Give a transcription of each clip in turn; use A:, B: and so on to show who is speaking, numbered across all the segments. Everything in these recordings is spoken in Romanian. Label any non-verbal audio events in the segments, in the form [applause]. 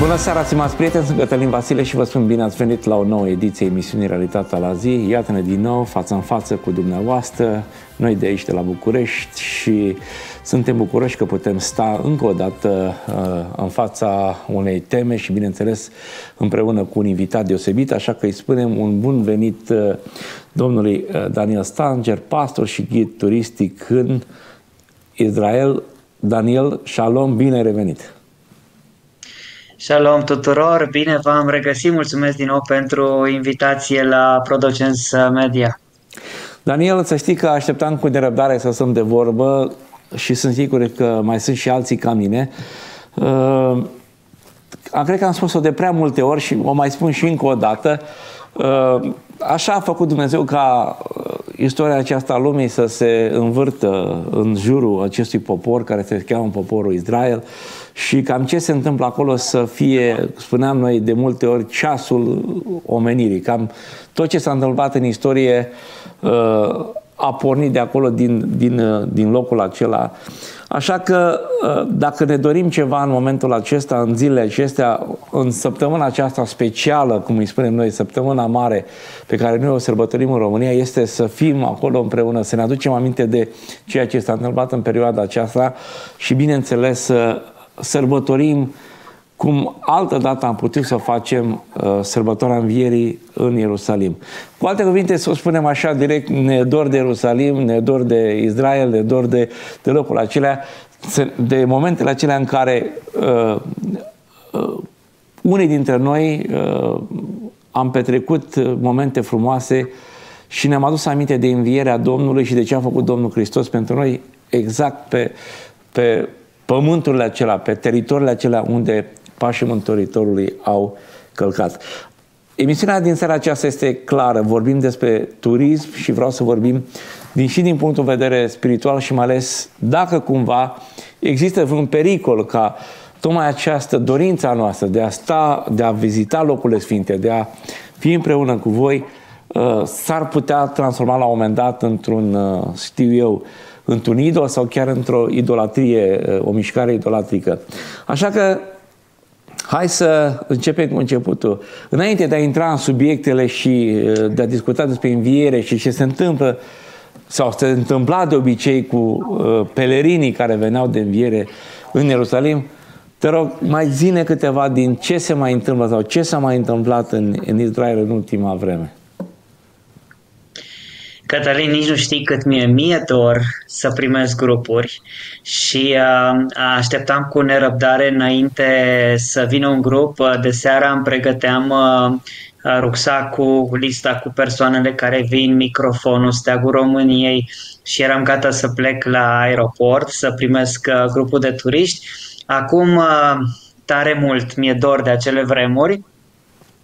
A: Bună seara, stimați prieteni, sunt Cătălin Vasile și vă spun bine ați venit la o nouă ediție emisiunii Realitatea la zi. Iată-ne din nou, față în față cu dumneavoastră, noi de aici, de la București și suntem bucuroși că putem sta încă o dată uh, în fața unei teme și, bineînțeles, împreună cu un invitat deosebit, așa că îi spunem un bun venit uh, domnului uh, Daniel Stanger, pastor și ghid turistic în Israel. Daniel, shalom, bine revenit!
B: Shalom tuturor, bine v-am regăsit, mulțumesc din nou pentru invitație la Producens Media.
A: Daniel, să știi că așteptam cu nerăbdare să stăm de vorbă și sunt sigur că mai sunt și alții ca mine. Uh, cred că am spus-o de prea multe ori și o mai spun și încă o dată. Uh, așa a făcut Dumnezeu ca uh, istoria aceasta a lumii să se învârtă în jurul acestui popor care se cheamă poporul Israel și cam ce se întâmplă acolo să fie, spuneam noi de multe ori, ceasul omenirii. Cam tot ce s-a întâmplat în istorie uh, a pornit de acolo din, din, din locul acela. Așa că dacă ne dorim ceva în momentul acesta, în zilele acestea, în săptămâna aceasta specială, cum îi spunem noi, săptămâna mare pe care noi o sărbătorim în România, este să fim acolo împreună, să ne aducem aminte de ceea ce s-a întâmplat în perioada aceasta și, bineînțeles, să sărbătorim cum altă dată am putut să facem uh, sărbătoarea învierii în Ierusalim. Cu alte cuvinte, să o spunem așa direct, ne dor de Ierusalim, ne dor de Israel, ne dor de, de locul acelea, de momentele acelea în care uh, uh, unii dintre noi uh, am petrecut momente frumoase și ne-am adus aminte de învierea Domnului și de ce a făcut Domnul Hristos pentru noi exact pe, pe pământurile acelea, pe teritoriile acelea unde pașii Mântuitorului au călcat. Emisiunea din seara aceasta este clară. Vorbim despre turism și vreau să vorbim din, și din punctul de vedere spiritual și mai ales dacă cumva există un pericol ca tocmai această dorința noastră de a sta, de a vizita locurile sfinte, de a fi împreună cu voi, uh, s-ar putea transforma la un moment dat într-un, uh, știu eu, într-un idol sau chiar într-o idolatrie, uh, o mișcare idolatrică. Așa că Hai să începem cu începutul. Înainte de a intra în subiectele și uh, de a discuta despre înviere și ce se întâmplă sau se întâmpla de obicei cu uh, pelerinii care veneau de înviere în Ierusalim, te rog, mai zine câteva din ce se mai întâmplă sau ce s-a mai întâmplat în, în Israel în ultima vreme.
B: Cătălin, nici nu știi cât mi-e mie dor să primesc grupuri și uh, așteptam cu nerăbdare înainte să vină un grup. De seara îmi pregăteam uh, rucsacul, lista cu persoanele care vin, microfonul, steagul României și eram gata să plec la aeroport să primesc uh, grupul de turiști. Acum uh, tare mult mi-e dor de acele vremuri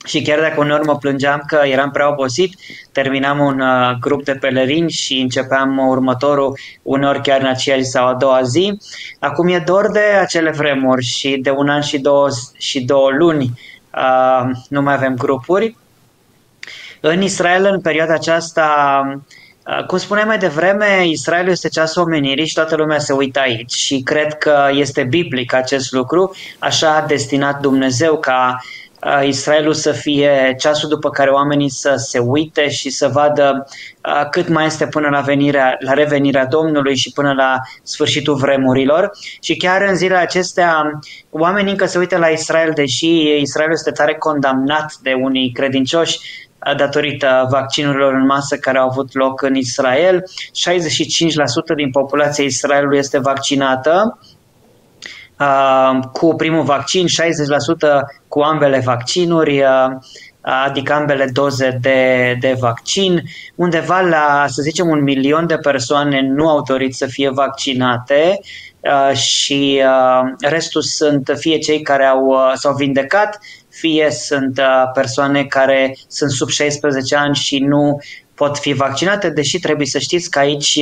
B: și chiar dacă uneori mă plângeam că eram prea obosit, terminam un uh, grup de pelerinși și începeam următorul uneori chiar în aceeași sau a doua zi. Acum e dor de acele vremuri și de un an și două, și două luni uh, nu mai avem grupuri. În Israel, în perioada aceasta, uh, cum spuneam mai devreme, Israelul este ceasul omenirii și toată lumea se uită aici și cred că este biblic acest lucru, așa a destinat Dumnezeu ca uh, Israelul să fie ceasul după care oamenii să se uite și să vadă cât mai este până la, venirea, la revenirea Domnului și până la sfârșitul vremurilor. Și chiar în zilele acestea, oamenii încă se uită la Israel, deși Israelul este tare condamnat de unii credincioși datorită vaccinurilor în masă care au avut loc în Israel. 65% din populația Israelului este vaccinată Uh, cu primul vaccin, 60% cu ambele vaccinuri, uh, adică ambele doze de, de vaccin. Undeva la, să zicem, un milion de persoane nu au dorit să fie vaccinate uh, și restul sunt fie cei care au, s-au vindecat, fie sunt persoane care sunt sub 16 ani și nu pot fi vaccinate, deși trebuie să știți că aici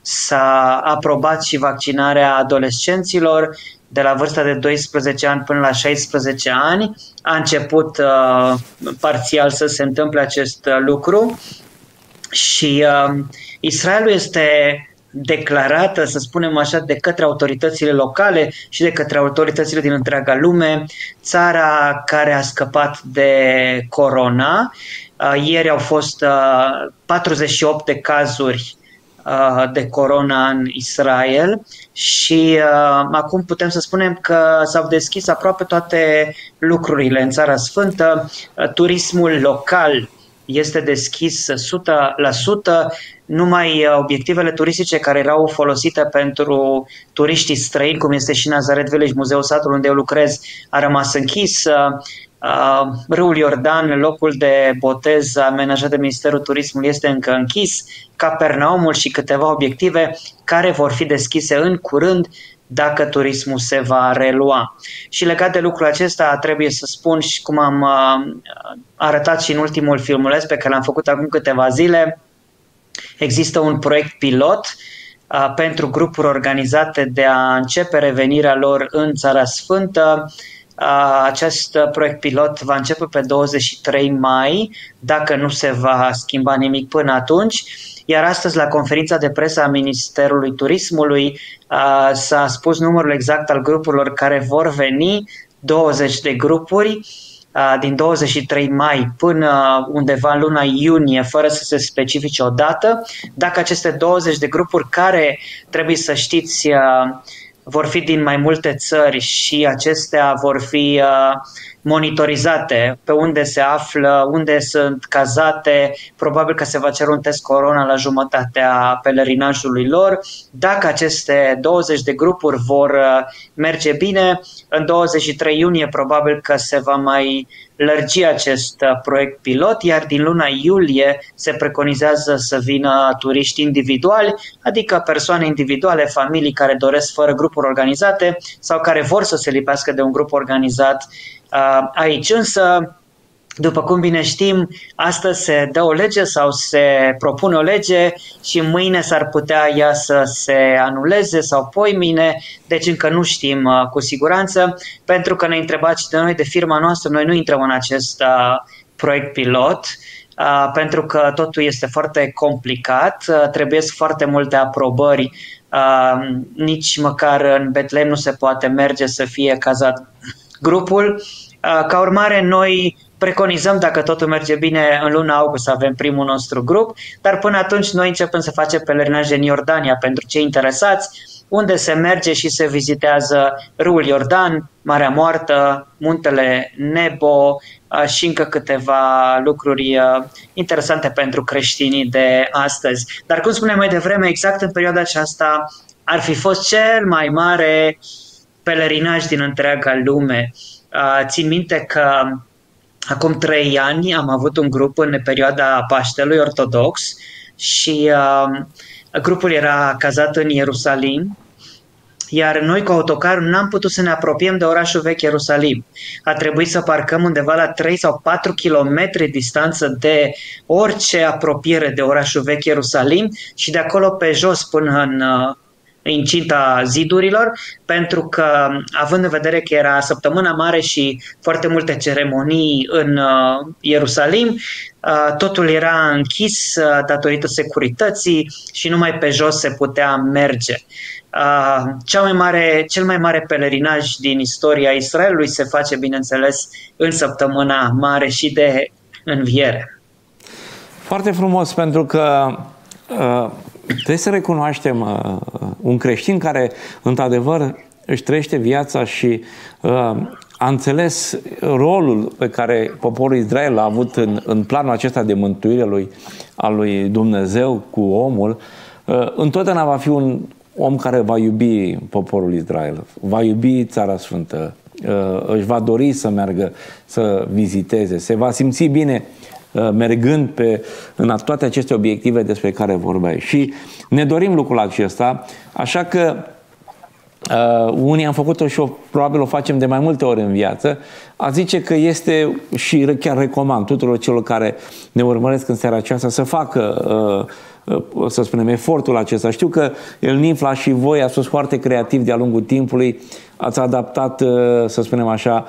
B: s-a aprobat și vaccinarea adolescenților de la vârsta de 12 ani până la 16 ani. A început uh, parțial să se întâmple acest uh, lucru și uh, Israelul este declarată, să spunem așa, de către autoritățile locale și de către autoritățile din întreaga lume, țara care a scăpat de corona. Ieri au fost 48 de cazuri de corona în Israel și uh, acum putem să spunem că s-au deschis aproape toate lucrurile în Țara Sfântă. Uh, turismul local este deschis 100%, numai obiectivele turistice care erau folosite pentru turiștii străini, cum este și Nazaret Village, Muzeul Satul unde eu lucrez, a rămas închis. Râul Iordan, locul de botez amenajat de Ministerul Turismului, este încă închis. Capernaumul și câteva obiective care vor fi deschise în curând dacă turismul se va relua. Și legat de lucrul acesta, trebuie să spun și cum am uh, arătat și în ultimul filmuleț pe care l-am făcut acum câteva zile, există un proiect pilot uh, pentru grupuri organizate de a începe revenirea lor în Țara Sfântă. Uh, acest proiect pilot va începe pe 23 mai, dacă nu se va schimba nimic până atunci iar astăzi, la conferința de presă a Ministerului Turismului, s-a spus numărul exact al grupurilor care vor veni, 20 de grupuri din 23 mai până undeva în luna iunie, fără să se specifice o dată. Dacă aceste 20 de grupuri care, trebuie să știți, vor fi din mai multe țări și acestea vor fi monitorizate pe unde se află, unde sunt cazate, probabil că se va cere un test corona la jumătatea pelerinajului lor. Dacă aceste 20 de grupuri vor uh, merge bine, în 23 iunie probabil că se va mai lărgi acest uh, proiect pilot, iar din luna iulie se preconizează să vină turiști individuali, adică persoane individuale, familii care doresc fără grupuri organizate sau care vor să se lipească de un grup organizat Uh, aici însă, după cum bine știm, astăzi se dă o lege sau se propune o lege și mâine s-ar putea ea să se anuleze sau poimine, deci încă nu știm uh, cu siguranță, pentru că ne întrebați de noi, de firma noastră, noi nu intrăm în acest uh, proiect pilot, Uh, pentru că totul este foarte complicat, uh, trebuie foarte multe aprobări, uh, nici măcar în Betlehem nu se poate merge să fie cazat grupul. Ca urmare, noi preconizăm, dacă totul merge bine, în luna august să avem primul nostru grup, dar până atunci noi începem să facem pelerinaje în Iordania pentru cei interesați, unde se merge și se vizitează râul Iordan, Marea Moartă, muntele Nebo și încă câteva lucruri interesante pentru creștinii de astăzi. Dar cum spuneam mai devreme, exact în perioada aceasta ar fi fost cel mai mare pelerinaj din întreaga lume. Țin minte că acum trei ani am avut un grup în perioada Paștelui Ortodox și grupul era cazat în Ierusalim iar noi cu autocarul n-am putut să ne apropiem de orașul vechi Ierusalim. A trebuit să parcăm undeva la 3 sau 4 km distanță de orice apropiere de orașul vechi Ierusalim și de acolo pe jos până în incinta zidurilor, pentru că, având în vedere că era săptămâna mare și foarte multe ceremonii în uh, Ierusalim, uh, totul era închis uh, datorită securității și numai pe jos se putea merge. Cea mai mare, cel mai mare pelerinaj din istoria Israelului se face, bineînțeles, în săptămâna mare și de înviere.
A: Foarte frumos, pentru că uh, Trebuie să recunoaștem uh, un creștin care, într-adevăr, își trăiește viața și uh, a înțeles rolul pe care poporul Israel l-a avut în, în planul acesta de mântuire lui, al lui Dumnezeu cu omul, uh, întotdeauna va fi un om care va iubi poporul Israel, va iubi Țara Sfântă, uh, își va dori să meargă să viziteze, se va simți bine Uh, mergând pe, în toate aceste obiective despre care vorbeai. Și ne dorim lucrul acesta, așa că Uh, unii am făcut-o și o, probabil o facem de mai multe ori în viață, a zice că este și chiar recomand tuturor celor care ne urmăresc în seara aceasta să facă uh, să spunem, efortul acesta. Știu că El Nifla și voi ați fost foarte creativi de-a lungul timpului, ați adaptat, să spunem așa,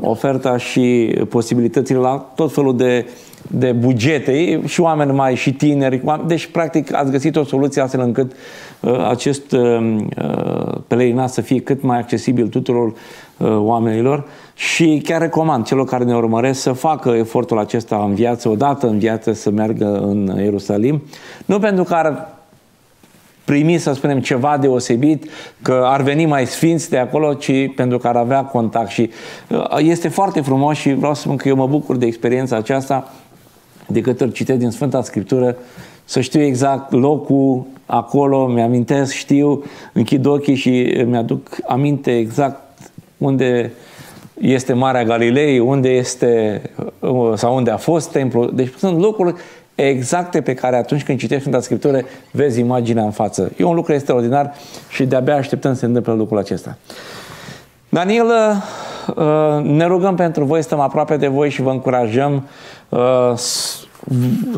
A: oferta și posibilitățile la tot felul de de bugete și oameni mai și tineri. Deci, practic, ați găsit o soluție astfel încât uh, acest uh, uh, pelerinat să fie cât mai accesibil tuturor uh, oamenilor și chiar recomand celor care ne urmăresc să facă efortul acesta în viață, odată în viață să meargă în Ierusalim. Nu pentru că ar primi, să spunem, ceva deosebit, că ar veni mai sfinți de acolo, ci pentru că ar avea contact. Și uh, este foarte frumos și vreau să spun că eu mă bucur de experiența aceasta de câte ori citesc din Sfânta Scriptură, să știu exact locul acolo, mi-amintesc, știu, închid ochii și mi-aduc aminte exact unde este Marea Galilei, unde este sau unde a fost templu. Deci sunt lucruri exacte pe care atunci când citești Sfânta Scriptură vezi imaginea în față. E un lucru extraordinar și de-abia așteptăm să se întâmple lucrul acesta. Daniel, uh, ne rugăm pentru voi, stăm aproape de voi și vă încurajăm Uh,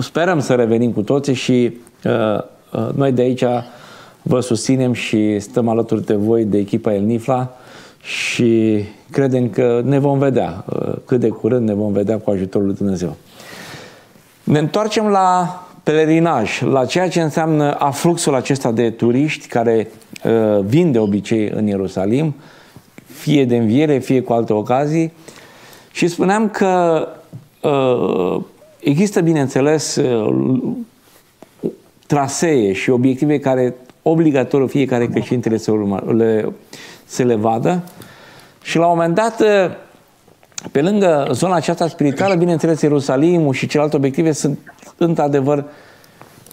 A: sperăm să revenim cu toții și uh, uh, noi de aici vă susținem și stăm alături de voi, de echipa El Nifla și credem că ne vom vedea, cât de curând ne vom vedea cu ajutorul lui Dumnezeu. Ne întoarcem la pelerinaj, la ceea ce înseamnă afluxul acesta de turiști care uh, vin de obicei în Ierusalim, fie de înviere, fie cu alte ocazii. Și spuneam că Uh, există, bineînțeles, uh, trasee și obiective care obligatoriu fiecare creștin trebuie să, urma, le, să le vadă și la un moment dat uh, pe lângă zona aceasta spirituală, bineînțeles, Ierusalimul și celelalte obiective sunt într-adevăr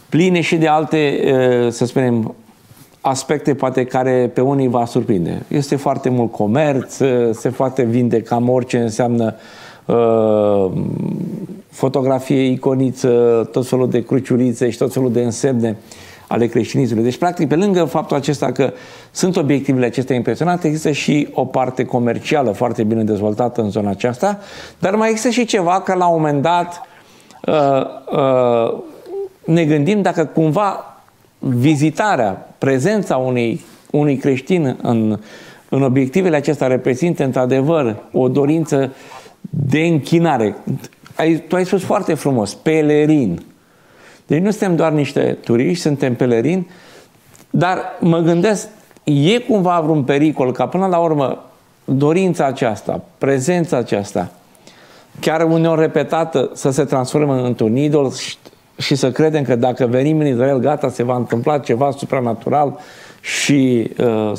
A: pline și de alte, să spunem, aspecte poate care pe unii va surprinde. Este foarte mult comerț, se poate vinde cam orice înseamnă uh, Uh, fotografie, iconiță, tot felul de cruciulițe și tot felul de însemne ale creștinismului. Deci, practic, pe lângă faptul acesta că sunt obiectivele acestea impresionante, există și o parte comercială foarte bine dezvoltată în zona aceasta, dar mai există și ceva că la un moment dat uh, uh, ne gândim dacă cumva vizitarea, prezența unei, unui creștin în, în obiectivele acestea reprezintă într-adevăr o dorință de închinare. Ai, tu ai spus foarte frumos, pelerin. Deci nu suntem doar niște turiști, suntem pelerini, dar mă gândesc, e cumva vreun pericol ca până la urmă dorința aceasta, prezența aceasta, chiar uneori repetată, să se transforme într-un idol și să credem că dacă venim în Israel, gata, se va întâmpla ceva supranatural, și uh,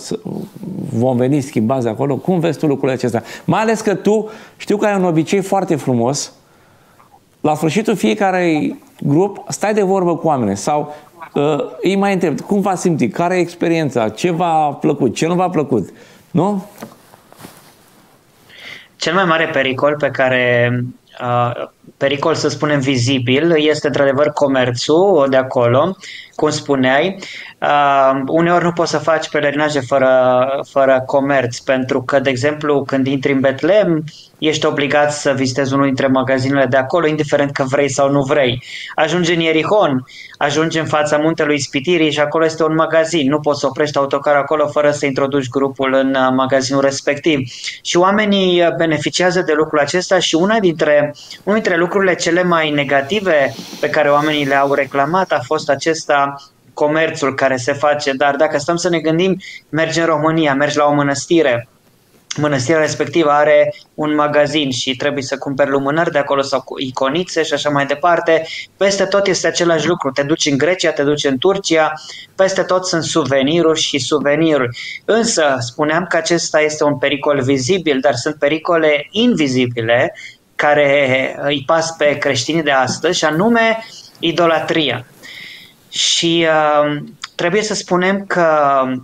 A: vom veni schimbați acolo. Cum vezi tu lucrurile acestea? Mai ales că tu știu că ai un obicei foarte frumos. La sfârșitul fiecare grup stai de vorbă cu oameni sau uh, îi mai întreb cum v-a simțit, care e experiența, ce v-a plăcut, ce nu v-a plăcut. Nu?
B: Cel mai mare pericol pe care uh, pericol să spunem vizibil este într-adevăr comerțul de acolo, cum spuneai, Uh, uneori nu poți să faci pelerinaje fără, fără comerț, pentru că, de exemplu, când intri în Betlem, ești obligat să vizitezi unul dintre magazinele de acolo, indiferent că vrei sau nu vrei. Ajungi în Ierihon, ajungi în fața muntelui Spitirii și acolo este un magazin. Nu poți să oprești autocar acolo fără să introduci grupul în uh, magazinul respectiv. Și oamenii uh, beneficiază de lucrul acesta și una dintre, unul dintre lucrurile cele mai negative pe care oamenii le-au reclamat a fost acesta comerțul care se face, dar dacă stăm să ne gândim, mergi în România, mergi la o mănăstire, mănăstirea respectivă are un magazin și trebuie să cumperi lumânări de acolo sau iconițe și așa mai departe. Peste tot este același lucru. Te duci în Grecia, te duci în Turcia, peste tot sunt suveniruri și suveniruri. Însă, spuneam că acesta este un pericol vizibil, dar sunt pericole invizibile care îi pas pe creștinii de astăzi și anume idolatria. Și uh, trebuie să spunem că Uh,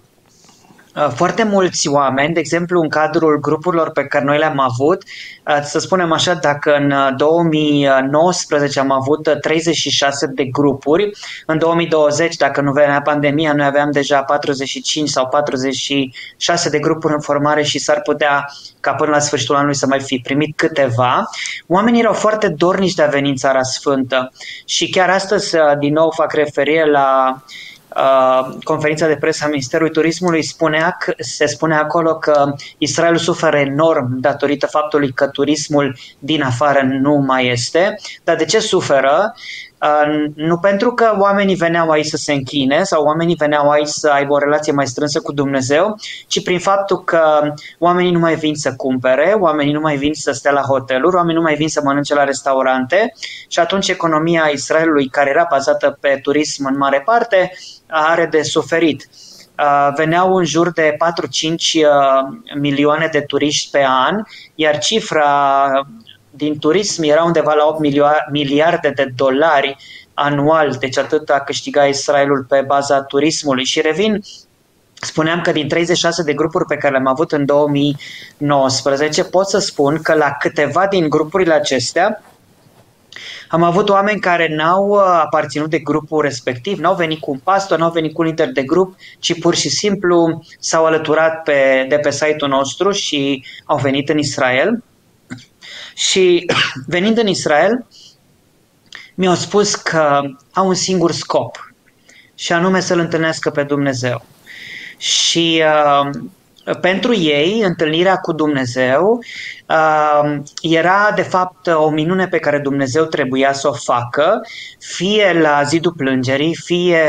B: foarte mulți oameni, de exemplu în cadrul grupurilor pe care noi le-am avut, uh, să spunem așa, dacă în 2019 uh, am avut 36 de grupuri, în 2020, dacă nu venea pandemia, noi aveam deja 45 sau 46 de grupuri în formare și s-ar putea ca până la sfârșitul anului să mai fi primit câteva. Oamenii erau foarte dornici de a veni în Țara Sfântă și chiar astăzi din nou fac referire la uh, Uh, conferința de presă a Ministerului Turismului spunea că, se spune acolo că Israelul suferă enorm datorită faptului că turismul din afară nu mai este. Dar de ce suferă? Uh, nu pentru că oamenii veneau aici să se închine sau oamenii veneau aici să aibă o relație mai strânsă cu Dumnezeu, ci prin faptul că oamenii nu mai vin să cumpere, oamenii nu mai vin să stea la hoteluri, oamenii nu mai vin să mănânce la restaurante și atunci economia Israelului, care era bazată pe turism în mare parte, are de suferit. Veneau în jur de 4-5 milioane de turiști pe an, iar cifra din turism era undeva la 8 miliarde de dolari anual, deci atât a câștigat Israelul pe baza turismului. Și revin Spuneam că din 36 de grupuri pe care le-am avut în 2019, pot să spun că la câteva din grupurile acestea am avut oameni care n-au uh, aparținut de grupul respectiv, n-au venit cu un pastor, n-au venit cu un lider de grup, ci pur și simplu s-au alăturat pe, de pe site-ul nostru și au venit în Israel. Și venind în Israel, mi-au spus că au un singur scop și anume să-L întâlnească pe Dumnezeu. Și uh, pentru ei, întâlnirea cu Dumnezeu uh, era de fapt o minune pe care Dumnezeu trebuia să o facă, fie la zidul plângerii, fie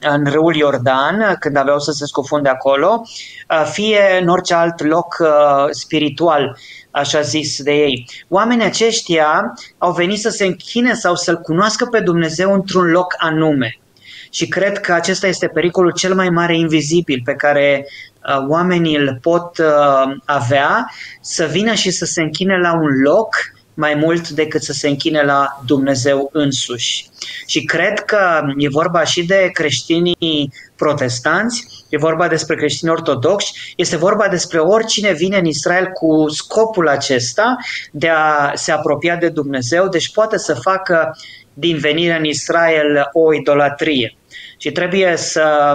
B: în râul Iordan, când aveau să se scufunde acolo, uh, fie în orice alt loc uh, spiritual așa zis de ei. Oamenii aceștia au venit să se închine sau să-L cunoască pe Dumnezeu într-un loc anume. Și cred că acesta este pericolul cel mai mare invizibil pe care Uh, oamenii îl pot uh, avea să vină și să se închine la un loc mai mult decât să se închine la Dumnezeu însuși. Și cred că e vorba și de creștinii protestanți, e vorba despre creștini ortodoxi, este vorba despre oricine vine în Israel cu scopul acesta de a se apropia de Dumnezeu, deci poate să facă din venirea în Israel o idolatrie. Și trebuie să,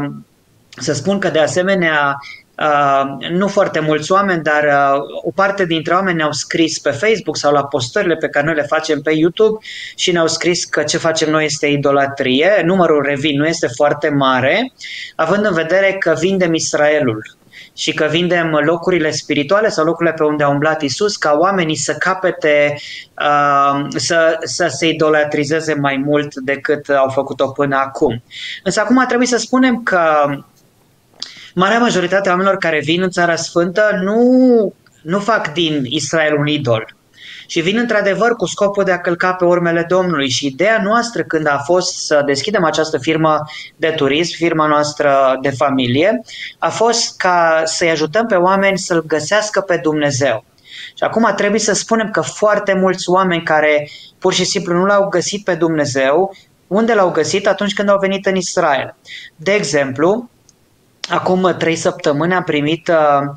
B: să spun că de asemenea Uh, nu foarte mulți oameni, dar uh, o parte dintre oameni ne-au scris pe Facebook sau la postările pe care noi le facem pe YouTube și ne-au scris că ce facem noi este idolatrie. Numărul, revin, nu este foarte mare, având în vedere că vindem Israelul și că vindem locurile spirituale sau locurile pe unde a umblat Isus ca oamenii să capete, uh, să, să se idolatrizeze mai mult decât au făcut-o până acum. Însă acum trebuie să spunem că marea majoritate a oamenilor care vin în Țara Sfântă nu, nu fac din Israel un idol. Și vin într-adevăr cu scopul de a călca pe urmele Domnului. Și ideea noastră când a fost să deschidem această firmă de turism, firma noastră de familie, a fost ca să-i ajutăm pe oameni să-L găsească pe Dumnezeu. Și acum trebuie să spunem că foarte mulți oameni care pur și simplu nu l-au găsit pe Dumnezeu, unde l-au găsit atunci când au venit în Israel. De exemplu, acum trei săptămâni am primit uh,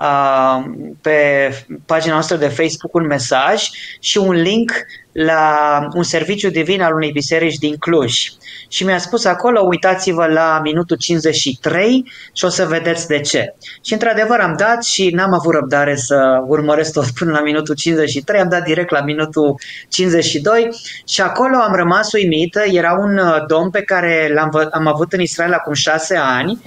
B: uh, pe pagina noastră de Facebook un mesaj și un link la un serviciu divin al unei biserici din Cluj. Și mi-a spus acolo, uitați-vă la minutul 53 și o să vedeți de ce. Și într-adevăr am dat și n-am avut răbdare să urmăresc tot până la minutul 53, am dat direct la minutul 52 și acolo am rămas uimită. Era un uh, domn pe care l-am am avut în Israel acum șase ani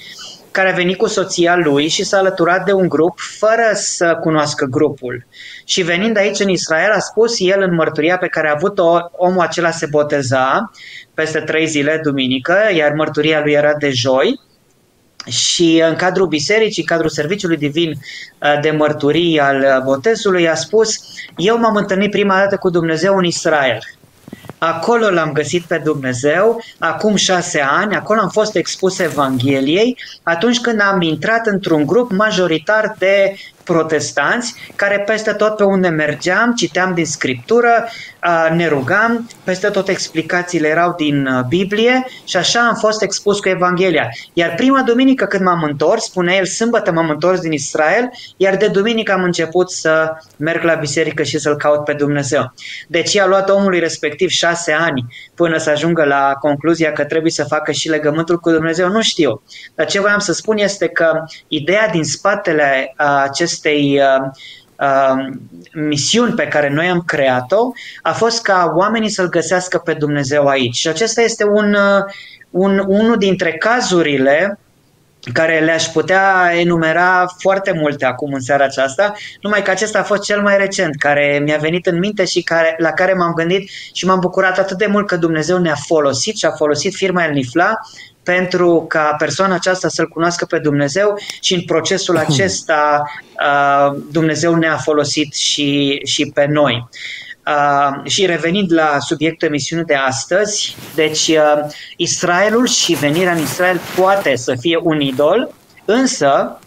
B: care a venit cu soția lui și s-a alăturat de un grup fără să cunoască grupul. Și venind aici în Israel a spus el în mărturia pe care a avut-o, omul acela se boteza peste trei zile, duminică, iar mărturia lui era de joi. Și în cadrul bisericii, în cadrul serviciului divin uh, de mărturii al botezului, a spus, eu m-am întâlnit prima dată cu Dumnezeu în Israel. Acolo l-am găsit pe Dumnezeu, acum șase ani, acolo am fost expus Evangheliei, atunci când am intrat într-un grup majoritar de protestanți care peste tot pe unde mergeam, citeam din scriptură, ne rugam, peste tot explicațiile erau din Biblie și așa am fost expus cu Evanghelia. Iar prima duminică când m-am întors, spunea el, sâmbătă m-am întors din Israel, iar de duminică am început să merg la biserică și să-L caut pe Dumnezeu. Deci a luat omului respectiv șase ani până să ajungă la concluzia că trebuie să facă și legământul cu Dumnezeu, nu știu. Dar ce voiam să spun este că ideea din spatele acestei misiuni pe care noi am creat-o a fost ca oamenii să-L găsească pe Dumnezeu aici. Și acesta este un, un, unul dintre cazurile care le-aș putea enumera foarte multe acum în seara aceasta, numai că acesta a fost cel mai recent, care mi-a venit în minte și care, la care m-am gândit și m-am bucurat atât de mult că Dumnezeu ne-a folosit și a folosit firma El Nifla pentru ca persoana aceasta să-L cunoască pe Dumnezeu și în procesul acesta Dumnezeu ne-a folosit și, și pe noi. Uh, și revenind la subiectul emisiunii de astăzi, deci uh, Israelul și venirea în Israel poate să fie un idol, însă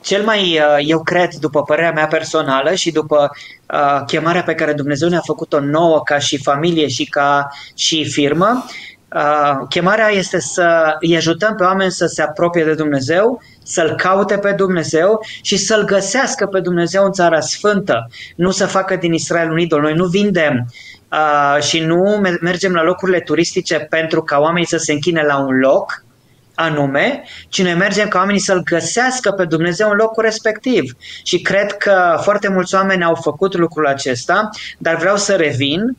B: cel mai, uh, eu cred, după părerea mea personală și după uh, chemarea pe care Dumnezeu ne-a făcut-o nouă ca și familie și ca și firmă, Uh, chemarea este să îi ajutăm pe oameni să se apropie de Dumnezeu, să-L caute pe Dumnezeu și să-L găsească pe Dumnezeu în Țara Sfântă. Nu să facă din Israel un idol. Noi nu vindem uh, și nu mergem la locurile turistice pentru ca oamenii să se închine la un loc anume, ci noi mergem ca oamenii să-L găsească pe Dumnezeu în locul respectiv. Și cred că foarte mulți oameni au făcut lucrul acesta, dar vreau să revin,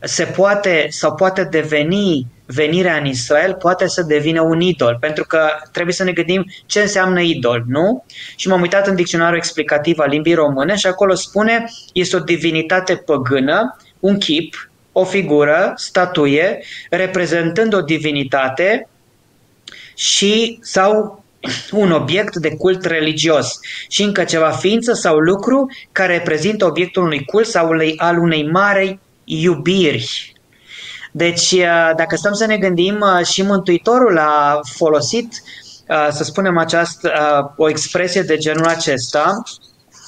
B: se poate sau poate deveni venirea în Israel poate să devină un idol, pentru că trebuie să ne gândim ce înseamnă idol, nu? Și m-am uitat în dicționarul explicativ al limbii române și acolo spune este o divinitate păgână, un chip, o figură, statuie, reprezentând o divinitate și sau un obiect de cult religios și încă ceva ființă sau lucru care reprezintă obiectul unui cult sau al unei mari iubiri deci, uh, dacă stăm să ne gândim, uh, și Mântuitorul a folosit, uh, să spunem, această, o expresie de genul acesta,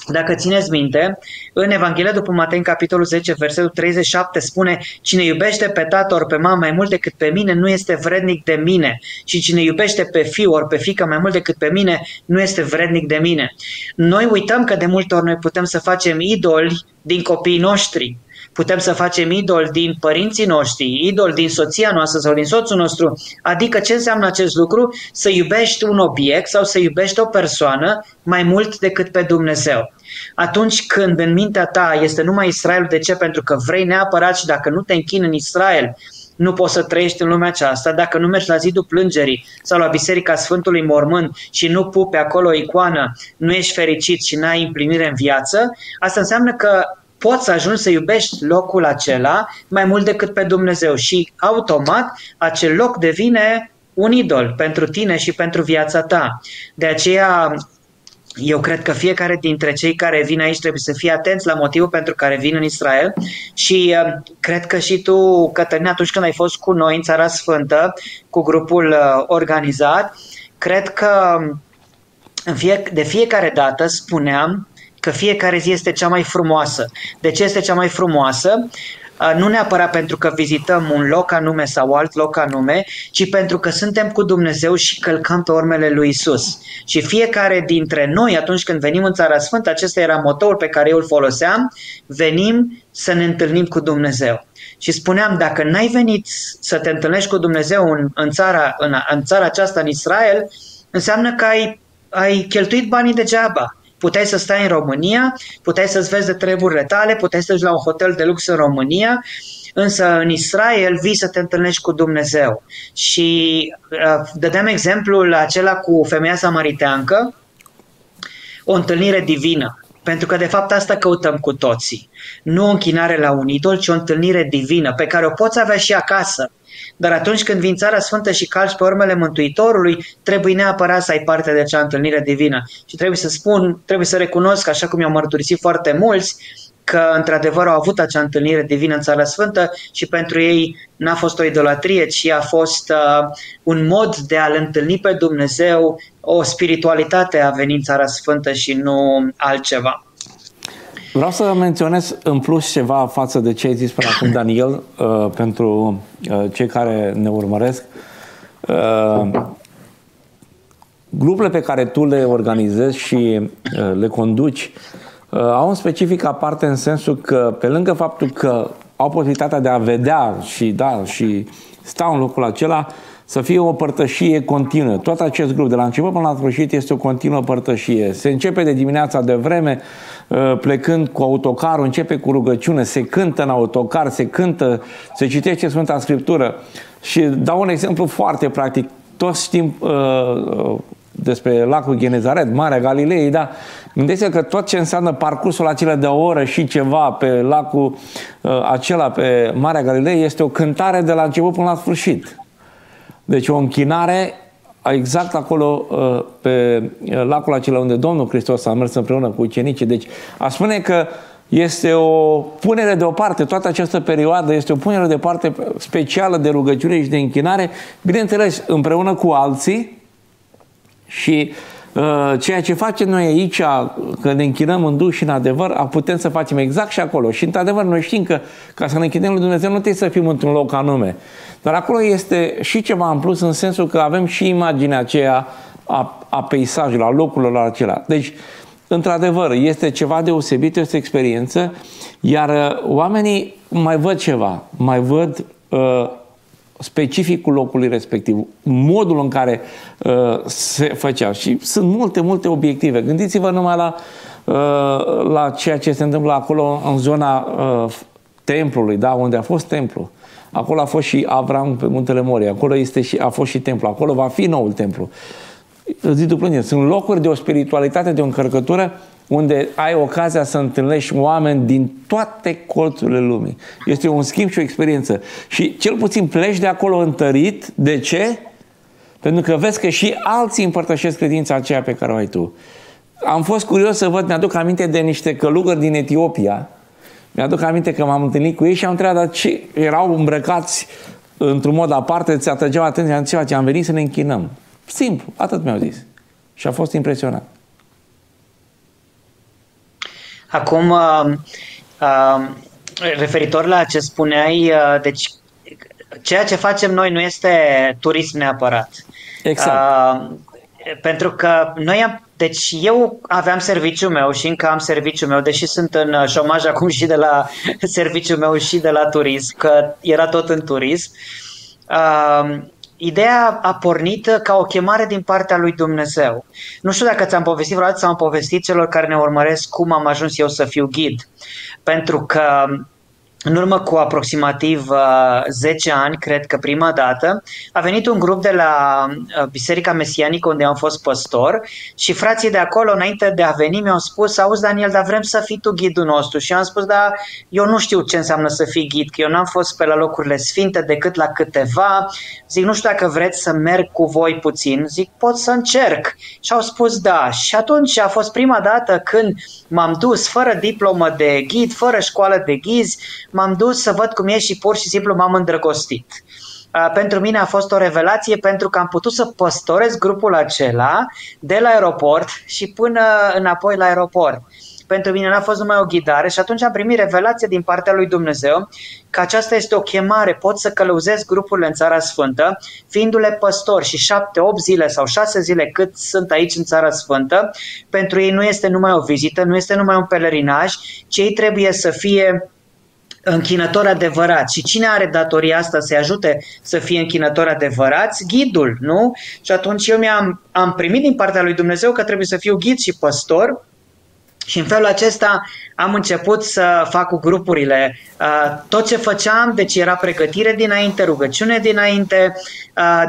B: dacă țineți minte, în Evanghelia după Matei, în capitolul 10, versetul 37, spune Cine iubește pe tată ori pe mamă mai mult decât pe mine, nu este vrednic de mine. Și cine iubește pe fiu ori pe fică mai mult decât pe mine, nu este vrednic de mine. Noi uităm că de multe ori noi putem să facem idoli din copiii noștri putem să facem idol din părinții noștri, idol din soția noastră sau din soțul nostru. Adică ce înseamnă acest lucru? Să iubești un obiect sau să iubești o persoană mai mult decât pe Dumnezeu. Atunci când în mintea ta este numai Israel, de ce? Pentru că vrei neapărat și dacă nu te închini în Israel, nu poți să trăiești în lumea aceasta, dacă nu mergi la zidul plângerii sau la Biserica Sfântului Mormânt și nu pupi acolo o icoană, nu ești fericit și n-ai împlinire în viață, asta înseamnă că poți să ajungi să iubești locul acela mai mult decât pe Dumnezeu și automat acel loc devine un idol pentru tine și pentru viața ta. De aceea eu cred că fiecare dintre cei care vin aici trebuie să fie atenți la motivul pentru care vin în Israel și uh, cred că și tu, Cătălina, atunci când ai fost cu noi în Țara Sfântă, cu grupul uh, organizat, cred că de fiecare dată spuneam că fiecare zi este cea mai frumoasă. De ce este cea mai frumoasă? Nu neapărat pentru că vizităm un loc anume sau alt loc anume, ci pentru că suntem cu Dumnezeu și călcăm pe urmele lui Isus. Și fiecare dintre noi, atunci când venim în Țara Sfântă, acesta era motoul pe care eu îl foloseam, venim să ne întâlnim cu Dumnezeu. Și spuneam, dacă n-ai venit să te întâlnești cu Dumnezeu în, în, țara, în, în țara aceasta, în Israel, înseamnă că ai, ai cheltuit banii degeaba puteai să stai în România, puteai să-ți vezi de treburile tale, puteai să duci la un hotel de lux în România, însă în Israel vii să te întâlnești cu Dumnezeu. Și uh, dădeam exemplul acela cu femeia samariteancă, o întâlnire divină. Pentru că de fapt asta căutăm cu toții. Nu o închinare la un idol, ci o întâlnire divină pe care o poți avea și acasă. Dar atunci când vin țara sfântă și calci pe urmele Mântuitorului, trebuie neapărat să ai parte de acea întâlnire divină. Și trebuie să spun, trebuie să recunosc, așa cum i-au mărturisit foarte mulți, că într-adevăr au avut acea întâlnire divină în Țara Sfântă și pentru ei n-a fost o idolatrie, ci a fost uh, un mod de a-L întâlni pe Dumnezeu, o spiritualitate a venit în Țara Sfântă și nu altceva.
A: Vreau să menționez în plus ceva față de ce ai zis până acum, Daniel, uh, pentru uh, cei care ne urmăresc. Uh, grupurile pe care tu le organizezi și uh, le conduci uh, au un specific aparte în sensul că, pe lângă faptul că au posibilitatea de a vedea și, da, și stau în locul acela, să fie o părtășie continuă. Tot acest grup, de la început până la sfârșit, este o continuă părtășie. Se începe de dimineața de vreme, uh, plecând cu autocarul, începe cu rugăciune, se cântă în autocar, se cântă, se citește Sfânta Scriptură. Și dau un exemplu foarte practic. Toți știm uh, uh despre lacul Genezaret, Marea Galilei, da? Gândește că tot ce înseamnă parcursul acela de o oră și ceva pe lacul uh, acela, pe Marea Galilei, este o cântare de la început până la sfârșit. Deci o închinare exact acolo uh, pe uh, lacul acela unde Domnul Hristos a mers împreună cu ucenicii. Deci a spune că este o punere deoparte, toată această perioadă este o punere deoparte specială de rugăciune și de închinare, bineînțeles împreună cu alții și uh, ceea ce facem noi aici, că ne închinăm în duș și în adevăr, putem să facem exact și acolo. Și într-adevăr noi știm că ca să ne închinăm lui Dumnezeu nu trebuie să fim într-un loc anume. Dar acolo este și ceva în plus în sensul că avem și imaginea aceea a, a peisajului, a locurilor acelea. Deci, într-adevăr, este ceva deosebit, este o experiență, iar uh, oamenii mai văd ceva, mai văd uh, specificul locului respectiv, modul în care uh, se făcea. Și sunt multe, multe obiective. Gândiți-vă numai la, uh, la ceea ce se întâmplă acolo în zona uh, templului, da? unde a fost templu. Acolo a fost și Avram pe muntele Moria, acolo este și, a fost și templu, acolo va fi noul templu. Zidul plânge. Sunt locuri de o spiritualitate, de o încărcătură unde ai ocazia să întâlnești oameni din toate colțurile lumii. Este un schimb și o experiență. Și cel puțin pleci de acolo întărit. De ce? Pentru că vezi că și alții împărtășesc credința aceea pe care o ai tu. Am fost curios să văd, mi-aduc aminte de niște călugări din Etiopia. Mi-aduc aminte că m-am întâlnit cu ei și am întrebat, dar ce? Erau îmbrăcați într-un mod aparte, ți atrăgeau atenția în ceva ce am venit să ne închinăm. Simplu, atât mi-au zis. Și a fost impresionant.
B: Acum, uh, uh, referitor la ce spuneai, uh, deci ceea ce facem noi nu este turism neapărat.
A: Exact. Uh,
B: pentru că noi am, deci eu aveam serviciul meu și încă am serviciul meu, deși sunt în șomaj acum și de la [laughs] serviciul meu și de la turism, că era tot în turism. Uh, Ideea a pornit ca o chemare din partea lui Dumnezeu. Nu știu dacă ți-am povestit vreodată sau am povestit celor care ne urmăresc cum am ajuns eu să fiu ghid. Pentru că în urmă cu aproximativ uh, 10 ani, cred că prima dată, a venit un grup de la uh, Biserica Mesianică unde am fost păstor și frații de acolo, înainte de a veni, mi-au spus, auzi Daniel, dar vrem să fii tu ghidul nostru. Și am spus, da, eu nu știu ce înseamnă să fii ghid, că eu n-am fost pe la locurile sfinte decât la câteva. Zic, nu știu dacă vreți să merg cu voi puțin. Zic, pot să încerc. Și au spus da. Și atunci a fost prima dată când m-am dus fără diplomă de ghid, fără școală de ghizi, m-am dus să văd cum e și pur și simplu m-am îndrăgostit. Pentru mine a fost o revelație pentru că am putut să păstorez grupul acela de la aeroport și până înapoi la aeroport. Pentru mine n-a fost numai o ghidare și atunci am primit revelație din partea lui Dumnezeu că aceasta este o chemare, pot să călăuzesc grupurile în Țara Sfântă, fiindu-le păstori și șapte, opt zile sau șase zile cât sunt aici în Țara Sfântă, pentru ei nu este numai o vizită, nu este numai un pelerinaj, ci ei trebuie să fie închinător adevărat. Și cine are datoria asta să-i ajute să fie închinător adevărat? Ghidul, nu? Și atunci eu mi-am am primit din partea lui Dumnezeu că trebuie să fiu ghid și păstor și în felul acesta am început să fac cu grupurile. Tot ce făceam, deci era pregătire dinainte, rugăciune dinainte.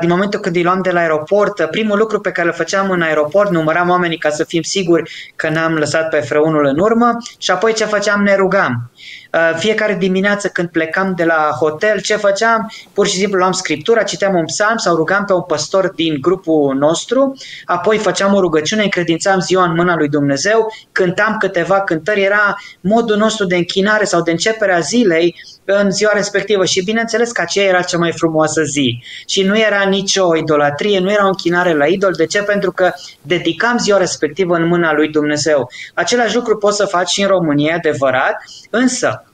B: Din momentul când îi luam de la aeroport, primul lucru pe care îl făceam în aeroport, număram oamenii ca să fim siguri că n-am lăsat pe freunul în urmă și apoi ce făceam, ne rugam. Uh, fiecare dimineață când plecam de la hotel, ce făceam? Pur și simplu luam scriptura, citeam un psalm sau rugam pe un păstor din grupul nostru, apoi făceam o rugăciune, încredințam ziua în mâna lui Dumnezeu, cântam câteva cântări, era modul nostru de închinare sau de începere a zilei în ziua respectivă și bineînțeles că aceea era cea mai frumoasă zi și nu era nicio idolatrie, nu era o închinare la idol. De ce? Pentru că dedicam ziua respectivă în mâna lui Dumnezeu. Același lucru poți să faci și în România, adevărat, însă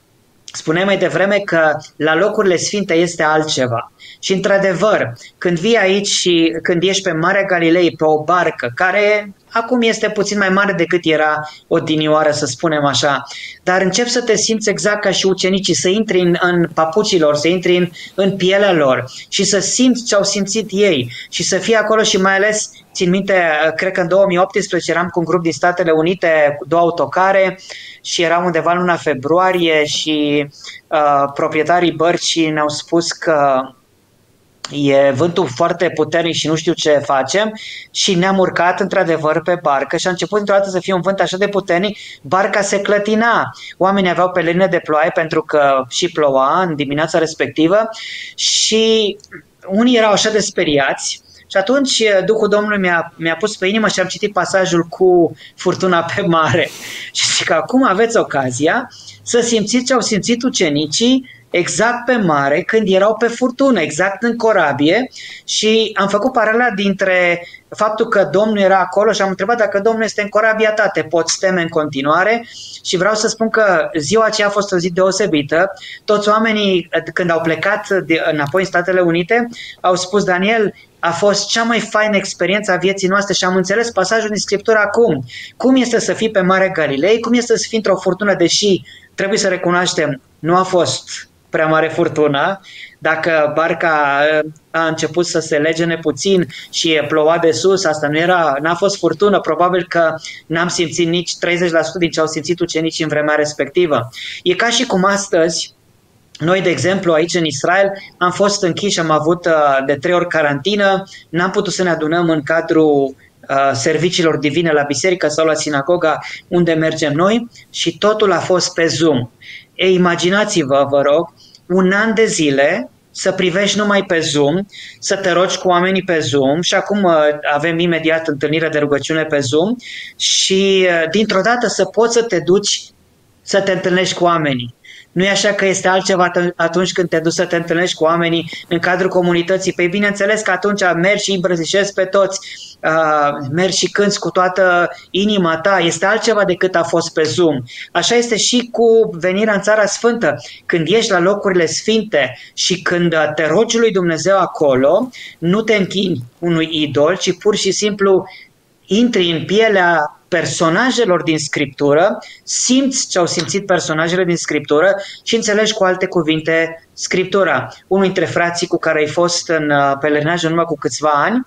B: Spuneai mai devreme că la locurile sfinte este altceva. Și într-adevăr, când vii aici și când ești pe Marea Galilei pe o barcă, care acum este puțin mai mare decât era odinioară, să spunem așa, dar încep să te simți exact ca și ucenicii, să intri în, în papucilor, să intri în, în pielea lor și să simți ce au simțit ei. Și să fii acolo și mai ales, țin minte, cred că în 2018 eram cu un grup din Statele Unite, cu două autocare și eram undeva în luna februarie și uh, proprietarii bărcii ne-au spus că e vântul foarte puternic și nu știu ce facem și ne-am urcat într-adevăr pe barcă și a început într-o dată să fie un vânt așa de puternic, barca se clătina. Oamenii aveau pelerine de ploaie pentru că și ploua în dimineața respectivă și unii erau așa de speriați și atunci Duhul Domnului mi-a, mi-a pus pe inimă și am citit pasajul cu furtuna pe mare. [laughs] Și zic că acum aveți ocazia să simțiți ce au simțit ucenicii exact pe mare, când erau pe furtună, exact în corabie și am făcut paralela dintre faptul că Domnul era acolo și am întrebat dacă Domnul este în corabia ta, te poți teme în continuare și vreau să spun că ziua aceea a fost o zi deosebită. Toți oamenii, când au plecat de, înapoi în Statele Unite, au spus, Daniel, a fost cea mai faină experiență a vieții noastre și am înțeles pasajul din Scriptură acum. Cum este să fii pe Marea Galilei, cum este să fii într-o furtună, deși trebuie să recunoaștem, nu a fost prea mare furtună, dacă barca uh, a început să se legene puțin și ploua de sus, asta nu era, n-a fost furtună, probabil că n-am simțit nici 30% din ce au simțit ucenicii în vremea respectivă. E ca și cum astăzi, noi, de exemplu, aici în Israel, am fost închiși, am avut uh, de trei ori carantină, n-am putut să ne adunăm în cadrul uh, serviciilor divine la biserică sau la sinagoga unde mergem noi și totul a fost pe Zoom. E, imaginați-vă, vă rog, un an de zile să privești numai pe Zoom, să te rogi cu oamenii pe Zoom și acum uh, avem imediat întâlnire de rugăciune pe Zoom și uh, dintr-o dată să poți să te duci să te întâlnești cu oamenii. Nu e așa că este altceva atunci când te duci să te întâlnești cu oamenii în cadrul comunității. Păi bineînțeles că atunci mergi și îmbrățișezi pe toți, uh, mergi și cânți cu toată inima ta. Este altceva decât a fost pe Zoom. Așa este și cu venirea în Țara Sfântă. Când ești la locurile sfinte și când te rogi lui Dumnezeu acolo, nu te închini unui idol, ci pur și simplu intri în pielea personajelor din scriptură, simți ce au simțit personajele din scriptură și înțelegi cu alte cuvinte scriptura. Unul dintre frații cu care ai fost în uh, pelerinaj în urmă cu câțiva ani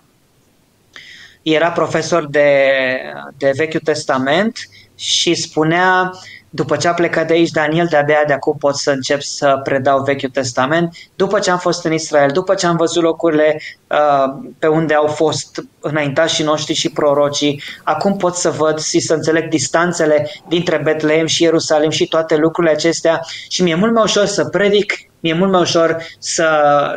B: era profesor de, de Vechiul Testament și spunea după ce a plecat de aici Daniel, de-abia de acum pot să încep să predau Vechiul Testament. După ce am fost în Israel, după ce am văzut locurile uh, pe unde au fost înaintașii noștri și prorocii, acum pot să văd și să înțeleg distanțele dintre Betlehem și Ierusalim și toate lucrurile acestea și mi-e mult mai ușor să predic mi-e mult mai ușor să,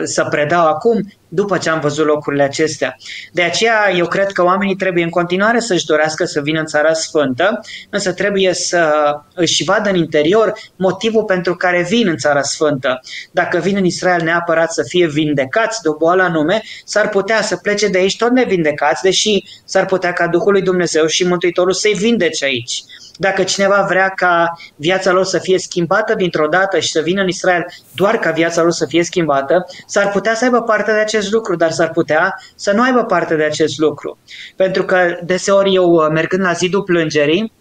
B: să predau acum după ce am văzut locurile acestea. De aceea eu cred că oamenii trebuie în continuare să-și dorească să vină în Țara Sfântă, însă trebuie să își vadă în interior motivul pentru care vin în Țara Sfântă. Dacă vin în Israel neapărat să fie vindecați de o boală anume, s-ar putea să plece de aici tot nevindecați, deși s-ar putea ca Duhul lui Dumnezeu și Mântuitorul să-i vindece aici. Dacă cineva vrea ca viața lor să fie schimbată dintr-o dată și să vină în Israel doar ca viața lor să fie schimbată, s-ar putea să aibă parte de acest lucru, dar s-ar putea să nu aibă parte de acest lucru. Pentru că deseori eu, mergând la zidul plângerii,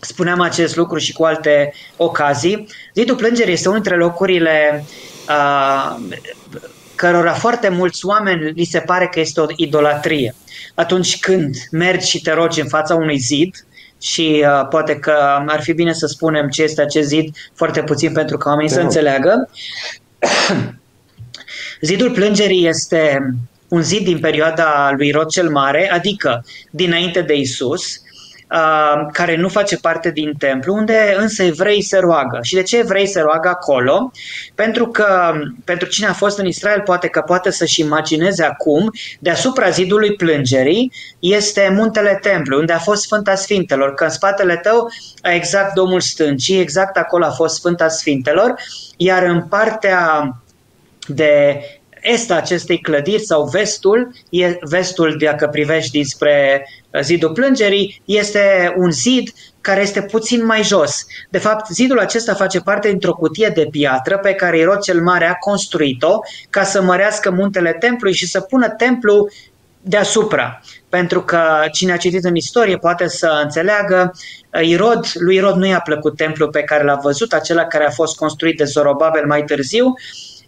B: spuneam acest lucru și cu alte ocazii, zidul plângerii este unul dintre locurile uh, cărora foarte mulți oameni li se pare că este o idolatrie. Atunci când mergi și te rogi în fața unui zid, și uh, poate că ar fi bine să spunem ce este acest zid foarte puțin pentru ca oamenii să înțeleagă. Zidul plângerii este un zid din perioada lui Rod cel Mare, adică dinainte de Isus, uh, care nu face parte din templu, unde însă evrei se roagă. Și de ce evrei se roagă acolo? Pentru că pentru cine a fost în Israel poate că poate să-și imagineze acum, deasupra zidului plângerii este muntele templu, unde a fost Sfânta Sfintelor, că în spatele tău exact Domnul Stâncii, exact acolo a fost Sfânta Sfintelor, iar în partea de est acestei clădiri sau vestul, e, vestul dacă privești dinspre uh, zidul plângerii, este un zid care este puțin mai jos. De fapt, zidul acesta face parte dintr-o cutie de piatră pe care Irod cel Mare a construit-o ca să mărească muntele templului și să pună templu deasupra. Pentru că cine a citit în istorie poate să înțeleagă, uh, Irod, lui Irod nu i-a plăcut templul pe care l-a văzut, acela care a fost construit de Zorobabel mai târziu,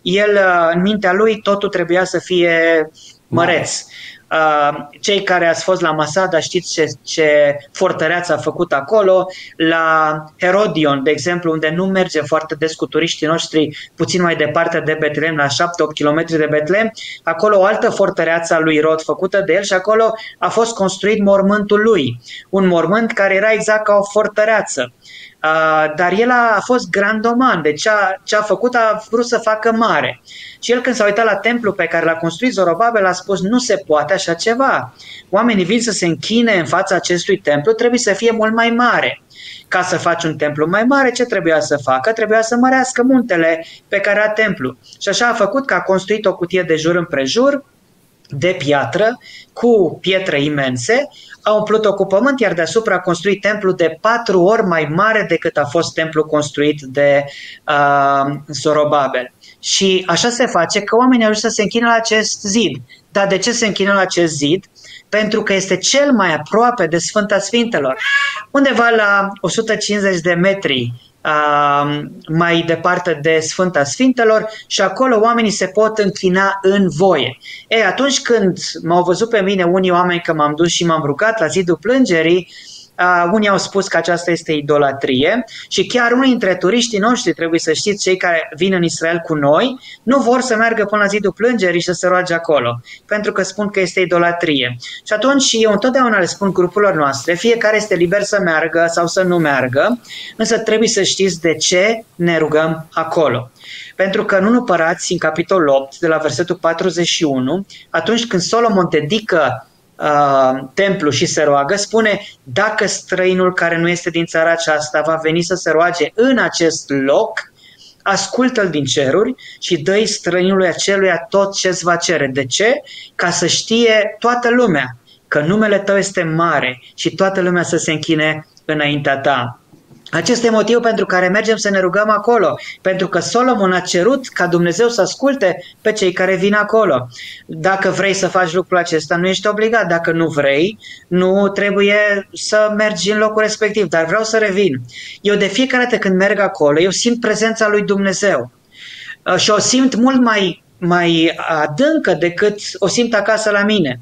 B: el, uh, în mintea lui, totul trebuia să fie măreț. Uh, cei care ați fost la Masada știți ce, ce fortăreață a făcut acolo. La Herodion, de exemplu, unde nu merge foarte des cu turiștii noștri, puțin mai departe de Betlehem, la 7-8 km de Betlehem, acolo o altă fortăreață a lui Rod făcută de el și acolo a fost construit mormântul lui. Un mormânt care era exact ca o fortăreață. Uh, dar el a, a fost grandoman, deci a, ce a făcut a vrut să facă mare. Și el când s-a uitat la templu pe care l-a construit Zorobabel a spus nu se poate așa ceva. Oamenii vin să se închine în fața acestui templu, trebuie să fie mult mai mare. Ca să faci un templu mai mare, ce trebuia să facă? Trebuia să mărească muntele pe care a templu. Și așa a făcut că a construit o cutie de jur împrejur, de piatră, cu pietre imense, a umplut-o cu pământ, iar deasupra a construit templu de patru ori mai mare decât a fost templu construit de uh, Zorobabel. Și așa se face că oamenii au să se închină la acest zid. Dar de ce se închină la acest zid? Pentru că este cel mai aproape de Sfânta Sfintelor. Undeva la 150 de metri uh, mai departe de Sfânta Sfintelor și acolo oamenii se pot închina în voie. E, atunci când m-au văzut pe mine unii oameni că m-am dus și m-am rugat la zidul plângerii, Uh, unii au spus că aceasta este idolatrie și chiar unii dintre turiștii noștri, trebuie să știți, cei care vin în Israel cu noi, nu vor să meargă până la zidul plângerii și să se roage acolo, pentru că spun că este idolatrie. Și atunci eu întotdeauna le spun grupurilor noastre, fiecare este liber să meargă sau să nu meargă, însă trebuie să știți de ce ne rugăm acolo. Pentru că nu numărați în capitolul 8, de la versetul 41, atunci când Solomon dedică uh, templu și se roagă, spune dacă străinul care nu este din țara aceasta va veni să se roage în acest loc, ascultă-l din ceruri și dă-i străinului aceluia tot ce îți va cere. De ce? Ca să știe toată lumea că numele tău este mare și toată lumea să se închine înaintea ta. Acesta e motivul pentru care mergem să ne rugăm acolo, pentru că Solomon a cerut ca Dumnezeu să asculte pe cei care vin acolo. Dacă vrei să faci lucrul acesta, nu ești obligat. Dacă nu vrei, nu trebuie să mergi în locul respectiv. Dar vreau să revin. Eu de fiecare dată când merg acolo, eu simt prezența lui Dumnezeu. Uh, și o simt mult mai, mai adâncă decât o simt acasă la mine.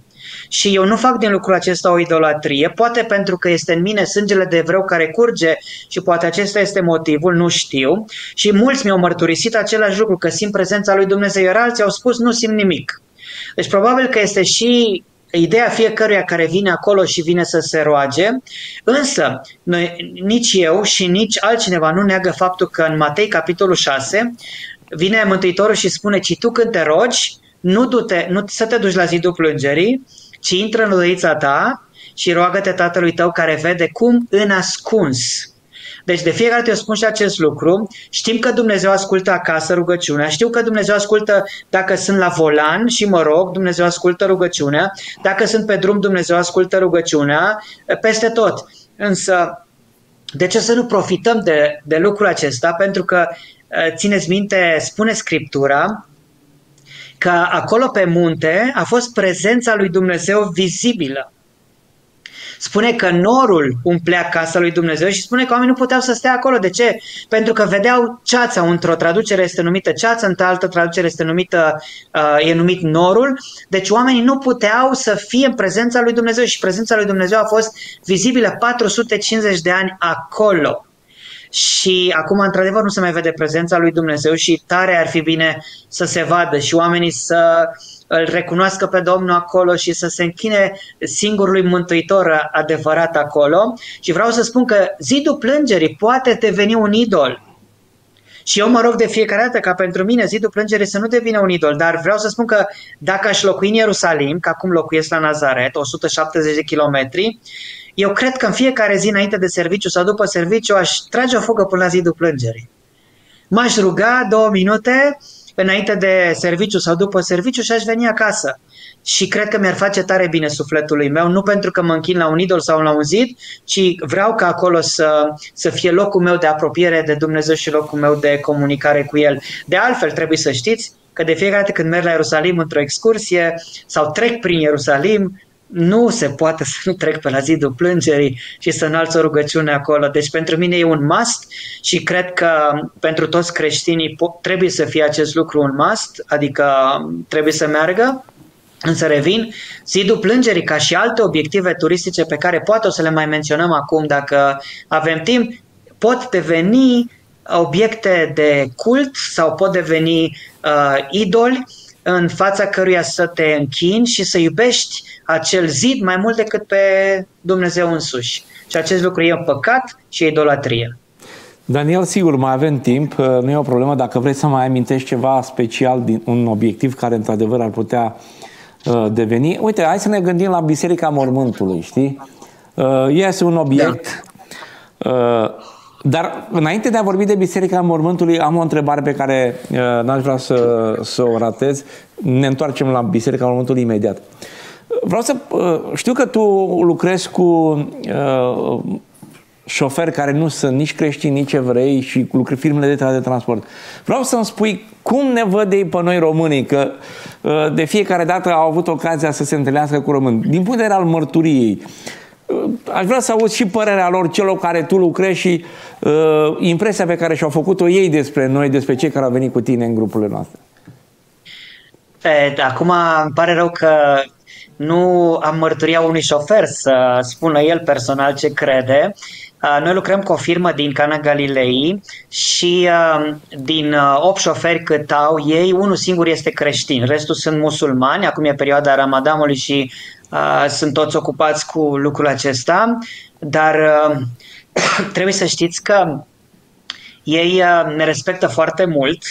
B: Și eu nu fac din lucrul acesta o idolatrie, poate pentru că este în mine sângele de evreu care curge și poate acesta este motivul, nu știu. Și mulți mi-au mărturisit același lucru, că simt prezența lui Dumnezeu, iar alții au spus nu simt nimic. Deci probabil că este și ideea fiecăruia care vine acolo și vine să se roage, însă noi, nici eu și nici altcineva nu neagă faptul că în Matei capitolul 6 vine Mântuitorul și spune, ci tu când te rogi, nu, du-te, nu să te duci la zidul plângerii, ci intră în lăița ta și roagă-te tatălui tău care vede cum în ascuns. Deci de fiecare dată eu spun și acest lucru, știm că Dumnezeu ascultă acasă rugăciunea, știu că Dumnezeu ascultă dacă sunt la volan și mă rog, Dumnezeu ascultă rugăciunea, dacă sunt pe drum, Dumnezeu ascultă rugăciunea, peste tot. Însă, de ce să nu profităm de, de lucrul acesta? Pentru că, țineți minte, spune Scriptura, că acolo pe munte a fost prezența lui Dumnezeu vizibilă. Spune că norul umplea casa lui Dumnezeu și spune că oamenii nu puteau să stea acolo. De ce? Pentru că vedeau ceața, într-o traducere este numită ceață, într-o altă traducere este numită, uh, e numit norul. Deci oamenii nu puteau să fie în prezența lui Dumnezeu și prezența lui Dumnezeu a fost vizibilă 450 de ani acolo. Și acum, într-adevăr, nu se mai vede prezența lui Dumnezeu și tare ar fi bine să se vadă și oamenii să îl recunoască pe Domnul acolo și să se închine singurului mântuitor adevărat acolo. Și vreau să spun că zidul plângerii poate deveni un idol. Și eu mă rog de fiecare dată ca pentru mine zidul plângerii să nu devină un idol, dar vreau să spun că dacă aș locui în Ierusalim, ca acum locuiesc la Nazaret, 170 de kilometri, eu cred că în fiecare zi înainte de serviciu sau după serviciu aș trage o fugă până la zidul plângerii. M-aș ruga două minute înainte de serviciu sau după serviciu și aș veni acasă. Și cred că mi-ar face tare bine sufletului meu, nu pentru că mă închin la un idol sau la un zid, ci vreau ca acolo să, să fie locul meu de apropiere de Dumnezeu și locul meu de comunicare cu El. De altfel, trebuie să știți că de fiecare dată când merg la Ierusalim într-o excursie sau trec prin Ierusalim, nu se poate să nu trec pe la zidul plângerii și să înalț o rugăciune acolo. Deci pentru mine e un must și cred că pentru toți creștinii trebuie să fie acest lucru un must, adică trebuie să meargă. Însă revin, zidul plângerii ca și alte obiective turistice pe care poate o să le mai menționăm acum dacă avem timp, pot deveni obiecte de cult sau pot deveni uh, idoli în fața căruia să te închini și să iubești acel zid mai mult decât pe Dumnezeu însuși. Și acest lucru e păcat și e idolatrie.
A: Daniel, sigur, mai avem timp, uh, nu e o problemă. Dacă vreți să mai amintești ceva special din un obiectiv care într-adevăr ar putea uh, deveni. Uite, hai să ne gândim la Biserica Mormântului, știi? Uh, este un obiect da. Dar înainte de a vorbi de Biserica Mormântului, am o întrebare pe care uh, n-aș vrea să, să o ratez. Ne întoarcem la Biserica Mormântului imediat. Vreau să uh, știu că tu lucrezi cu uh, șoferi care nu sunt nici creștini, nici evrei și cu firmele de, de transport. Vreau să-mi spui cum ne văd ei pe noi românii, că uh, de fiecare dată au avut ocazia să se întâlnească cu români. Din punct de vedere al mărturiei, aș vrea să aud și părerea lor celor care tu lucrezi și uh, impresia pe care și-au făcut-o ei despre noi, despre cei care au venit cu tine în grupurile noastre.
B: E, acum îmi pare rău că nu am mărturia unui șofer să spună el personal ce crede. Noi lucrăm cu o firmă din Cana Galilei și din 8 șoferi cât au ei, unul singur este creștin, restul sunt musulmani, acum e perioada Ramadanului și uh, sunt toți ocupați cu lucrul acesta, dar uh, [coughs] trebuie să știți că ei uh, ne respectă foarte mult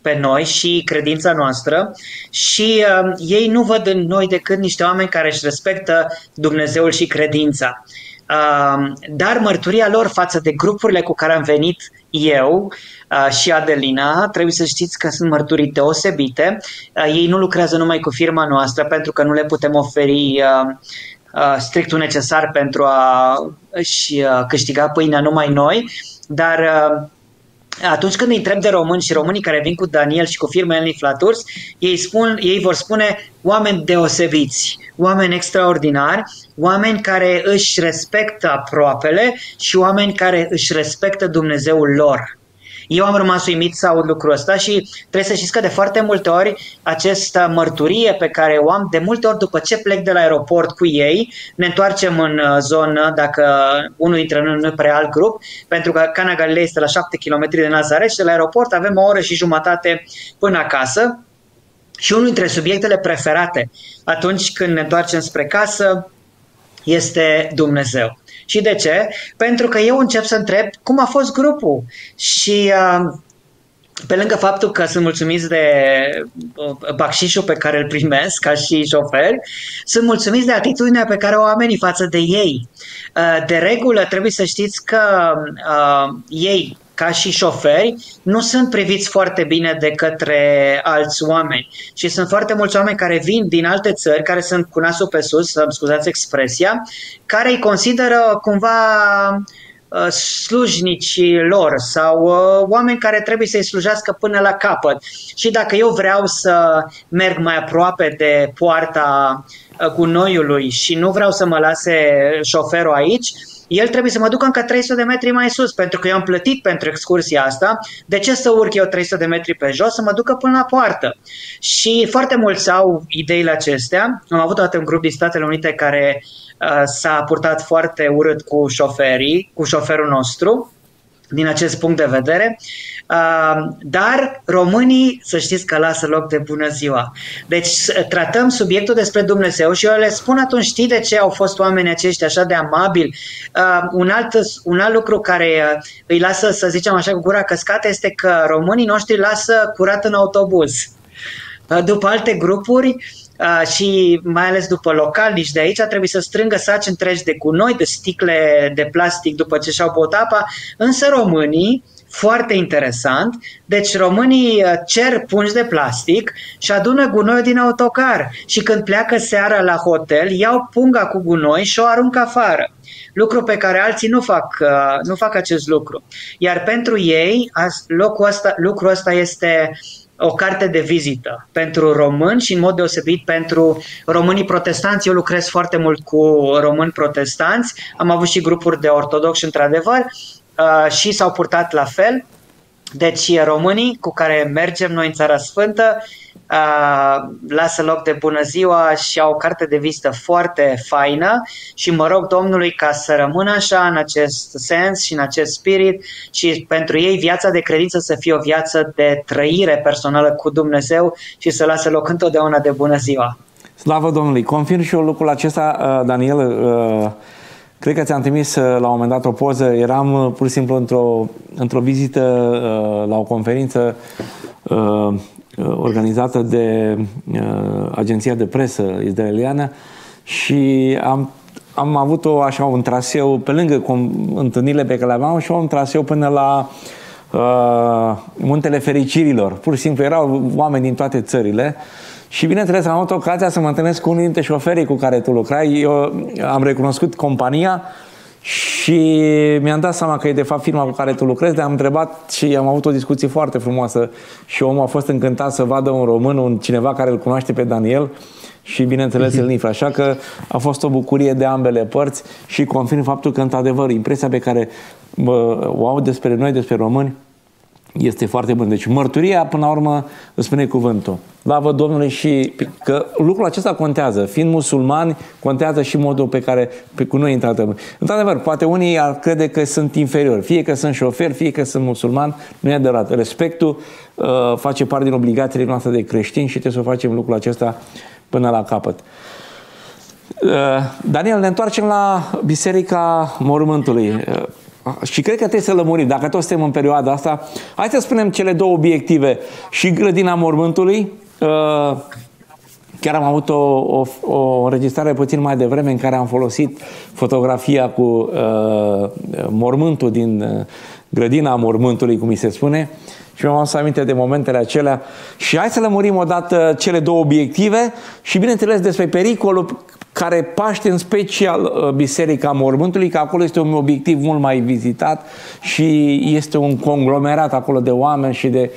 B: pe noi și credința noastră și uh, ei nu văd în noi decât niște oameni care își respectă Dumnezeul și credința. Uh, dar mărturia lor față de grupurile cu care am venit eu uh, și Adelina, trebuie să știți că sunt mărturii deosebite. Uh, ei nu lucrează numai cu firma noastră pentru că nu le putem oferi uh, uh, strictul necesar pentru a și uh, câștiga pâinea numai noi, dar uh, atunci când îi întreb de români și românii care vin cu Daniel și cu firma Enly Flaturs, ei, spun, ei vor spune oameni deosebiți, oameni extraordinari, oameni care își respectă aproapele și oameni care își respectă Dumnezeul lor. Eu am rămas uimit să aud lucrul ăsta și trebuie să știți că de foarte multe ori această mărturie pe care o am, de multe ori după ce plec de la aeroport cu ei, ne întoarcem în uh, zonă, dacă unul dintre noi nu e prea alt grup, pentru că Cana Galilei este la 7 km de Nazaret și de la aeroport avem o oră și jumătate până acasă. Și unul dintre subiectele preferate atunci când ne întoarcem spre casă este Dumnezeu. Și de ce? Pentru că eu încep să întreb cum a fost grupul și uh, pe lângă faptul că sunt mulțumiți de uh, bacșișul pe care îl primesc ca și șoferi, sunt mulțumiți de atitudinea pe care o oamenii față de ei. Uh, de regulă trebuie să știți că uh, ei ca și șoferi, nu sunt priviți foarte bine de către alți oameni. Și sunt foarte mulți oameni care vin din alte țări, care sunt cu nasul pe sus, să-mi scuzați expresia, care îi consideră cumva uh, slujnicii lor sau uh, oameni care trebuie să-i slujească până la capăt. Și dacă eu vreau să merg mai aproape de poarta uh, gunoiului și nu vreau să mă lase șoferul aici, el trebuie să mă ducă încă 300 de metri mai sus, pentru că eu am plătit pentru excursia asta. De ce să urc eu 300 de metri pe jos? Să mă ducă până la poartă. Și foarte mulți au ideile acestea. Am avut toate un grup din Statele Unite care uh, s-a purtat foarte urât cu șoferii, cu șoferul nostru din acest punct de vedere, uh, dar românii, să știți că lasă loc de bună ziua. Deci tratăm subiectul despre Dumnezeu și eu le spun atunci, știi de ce au fost oamenii aceștia așa de amabili? Uh, un, alt, un alt lucru care îi lasă, să zicem așa, cu gura căscată este că românii noștri lasă curat în autobuz. După alte grupuri, și mai ales după localnici de aici, trebuie să strângă saci întregi de gunoi, de sticle de plastic după ce și-au băut apa, însă românii, foarte interesant. Deci românii cer pungi de plastic și adună gunoi din autocar și când pleacă seara la hotel, iau punga cu gunoi și o aruncă afară. Lucru pe care alții nu fac, nu fac acest lucru. Iar pentru ei, locul ăsta, lucrul ăsta este o carte de vizită pentru români și în mod deosebit pentru românii protestanți. Eu lucrez foarte mult cu români protestanți, am avut și grupuri de ortodoxi într-adevăr uh, și s-au purtat la fel. Deci românii cu care mergem noi în Țara Sfântă lasă loc de bună ziua și au o carte de vizită foarte faină și mă rog Domnului ca să rămână așa în acest sens și în acest spirit și pentru ei viața de credință să fie o viață de trăire personală cu Dumnezeu și să lasă loc întotdeauna de bună ziua.
A: Slavă Domnului! Confirm și eu lucrul acesta, Daniel, Cred că ți-am trimis la un moment dat o poză. Eram pur și simplu într-o, într-o vizită la o conferință Uh, organizată de uh, agenția de presă izraeliană și am, am avut o, așa un traseu pe lângă cum, întâlnirile pe care le aveam și un traseu până la uh, Muntele Fericirilor. Pur și simplu erau oameni din toate țările și bineînțeles am avut ocazia să mă întâlnesc cu unul dintre șoferii cu care tu lucrai. Eu am recunoscut compania și mi-am dat seama că e de fapt firma cu care tu lucrezi, dar am întrebat și am avut o discuție foarte frumoasă și omul a fost încântat să vadă un român, un cineva care îl cunoaște pe Daniel și bineînțeles el Nifra. Așa că a fost o bucurie de ambele părți și confirm faptul că într-adevăr impresia pe care bă, o au despre noi, despre români, este foarte bun. Deci mărturia, până la urmă, îți spune cuvântul. Lavă Domnului și că lucrul acesta contează. Fiind musulmani, contează și modul pe care pe cu noi tratăm. Într-adevăr, poate unii ar crede că sunt inferiori. Fie că sunt șofer, fie că sunt musulman, nu e adevărat. Respectul uh, face parte din obligațiile noastre de creștini și trebuie să facem lucrul acesta până la capăt. Uh, Daniel, ne întoarcem la Biserica Mormântului. Uh, și cred că trebuie să lămurim, dacă toți suntem în perioada asta, hai să spunem cele două obiective. Și grădina mormântului, uh, chiar am avut o, o, o înregistrare puțin mai devreme în care am folosit fotografia cu uh, mormântul din uh, grădina mormântului, cum mi se spune, și mi-am adus aminte de momentele acelea. Și hai să lămurim odată cele două obiective și, bineînțeles, despre pericolul care paște în special uh, Biserica Mormântului, că acolo este un obiectiv mult mai vizitat și este un conglomerat acolo de oameni și de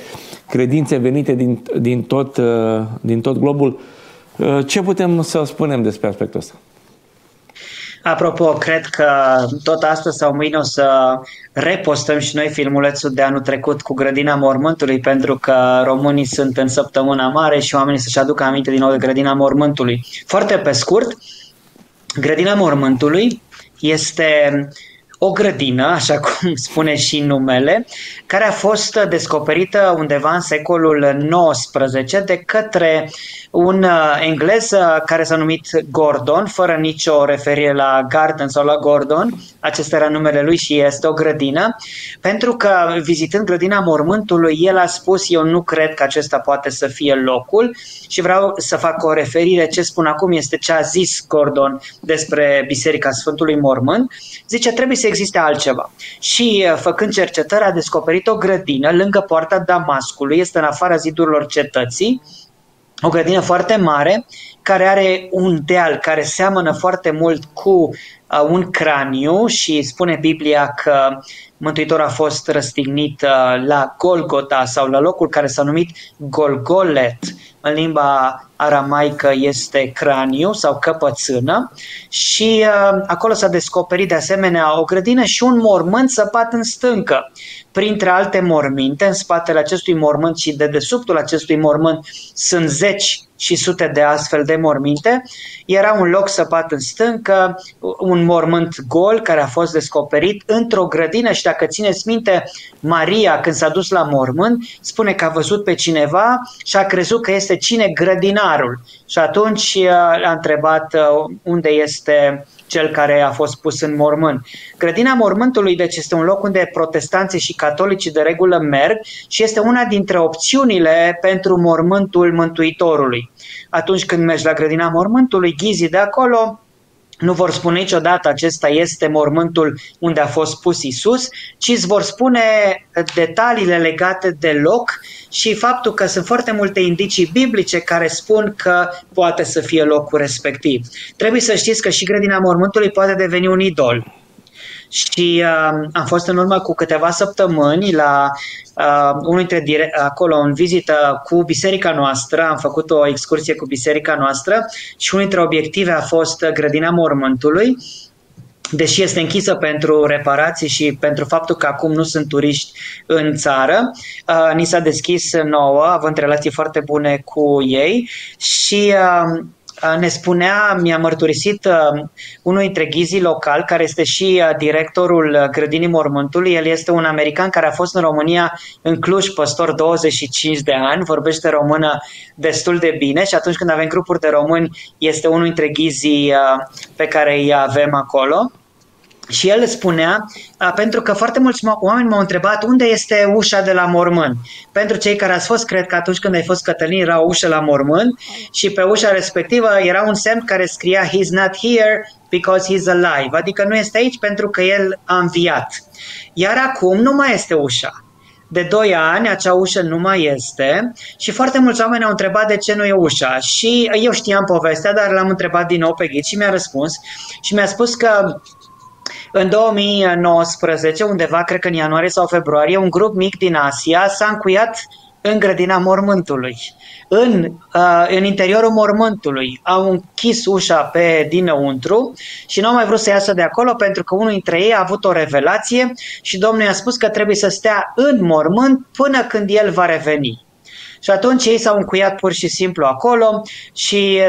A: credințe venite din, din, tot, uh, din tot globul. Uh, ce putem să spunem despre aspectul ăsta?
B: Apropo, cred că tot astăzi sau mâine o să repostăm și noi filmulețul de anul trecut cu Grădina Mormântului, pentru că românii sunt în săptămâna mare și oamenii să-și aducă aminte din nou de Grădina Mormântului. Foarte pe scurt, Grădina Mormântului este o grădină, așa [laughs] cum spune și numele, care a fost descoperită undeva în secolul XIX de către un uh, englez uh, care s-a numit Gordon, fără nicio referire la Garden sau la Gordon, acesta era numele lui și este o grădină, pentru că vizitând grădina mormântului, el a spus, eu nu cred că acesta poate să fie locul. Și vreau să fac o referire, ce spun acum este ce a zis Gordon despre Biserica Sfântului Mormânt, zice trebuie să existe altceva. Și uh, făcând cercetări a descoperit o grădină lângă poarta Damascului, este în afara zidurilor cetății, o grădină foarte mare care are un deal care seamănă foarte mult cu uh, un craniu și spune Biblia că Mântuitor a fost răstignit uh, la Golgota sau la locul care s-a numit Golgolet. În limba aramaică este craniu sau căpățână și uh, acolo s-a descoperit de asemenea o grădină și un mormânt săpat în stâncă. Printre alte morminte, în spatele acestui mormânt și de desubtul acestui mormânt sunt zeci și sute de astfel de morminte. Era un loc săpat în stâncă, un mormânt gol care a fost descoperit într-o grădină și dacă țineți minte, Maria când s-a dus la mormânt spune că a văzut pe cineva și a crezut că este cine grădinarul. Și atunci uh, a întrebat uh, unde este cel care a fost pus în mormânt. Grădina mormântului, deci, este un loc unde protestanții și catolicii de regulă merg și este una dintre opțiunile pentru mormântul Mântuitorului. Atunci când mergi la grădina mormântului, ghizii de acolo nu vor spune niciodată acesta este mormântul unde a fost pus Isus, ci îți vor spune detaliile legate de loc și faptul că sunt foarte multe indicii biblice care spun că poate să fie locul respectiv. Trebuie să știți că și grădina mormântului poate deveni un idol. Și uh, am fost în urmă cu câteva săptămâni la uh, unul dintre dire- acolo în vizită cu biserica noastră, am făcut o excursie cu biserica noastră și unul dintre obiective a fost grădina mormântului. Deși este închisă pentru reparații și pentru faptul că acum nu sunt turiști în țară, uh, ni s-a deschis nouă, având relații foarte bune cu ei. Și uh, ne spunea, mi-a mărturisit uh, unul dintre ghizii local, care este și uh, directorul uh, grădinii mormântului. El este un american care a fost în România, în Cluj, păstor 25 de ani, vorbește română destul de bine și atunci când avem grupuri de români, este unul dintre ghizii pe care îi avem acolo. Și el spunea, pentru că foarte mulți oameni m-au întrebat unde este ușa de la mormânt. Pentru cei care ați fost, cred că atunci când ai fost Cătălin era o ușă la mormânt și pe ușa respectivă era un semn care scria He's not here because he's alive, adică nu este aici pentru că el a înviat. Iar acum nu mai este ușa. De 2 ani acea ușă nu mai este și foarte mulți oameni au întrebat de ce nu e ușa și eu știam povestea, dar l-am întrebat din nou pe ghid și mi-a răspuns și mi-a spus că în 2019, undeva, cred că în ianuarie sau februarie, un grup mic din Asia s-a încuiat în grădina mormântului. În, uh, în interiorul mormântului au închis ușa pe dinăuntru și nu au mai vrut să iasă de acolo pentru că unul dintre ei a avut o revelație și Domnul i-a spus că trebuie să stea în mormânt până când el va reveni. Și atunci ei s-au încuiat pur și simplu acolo și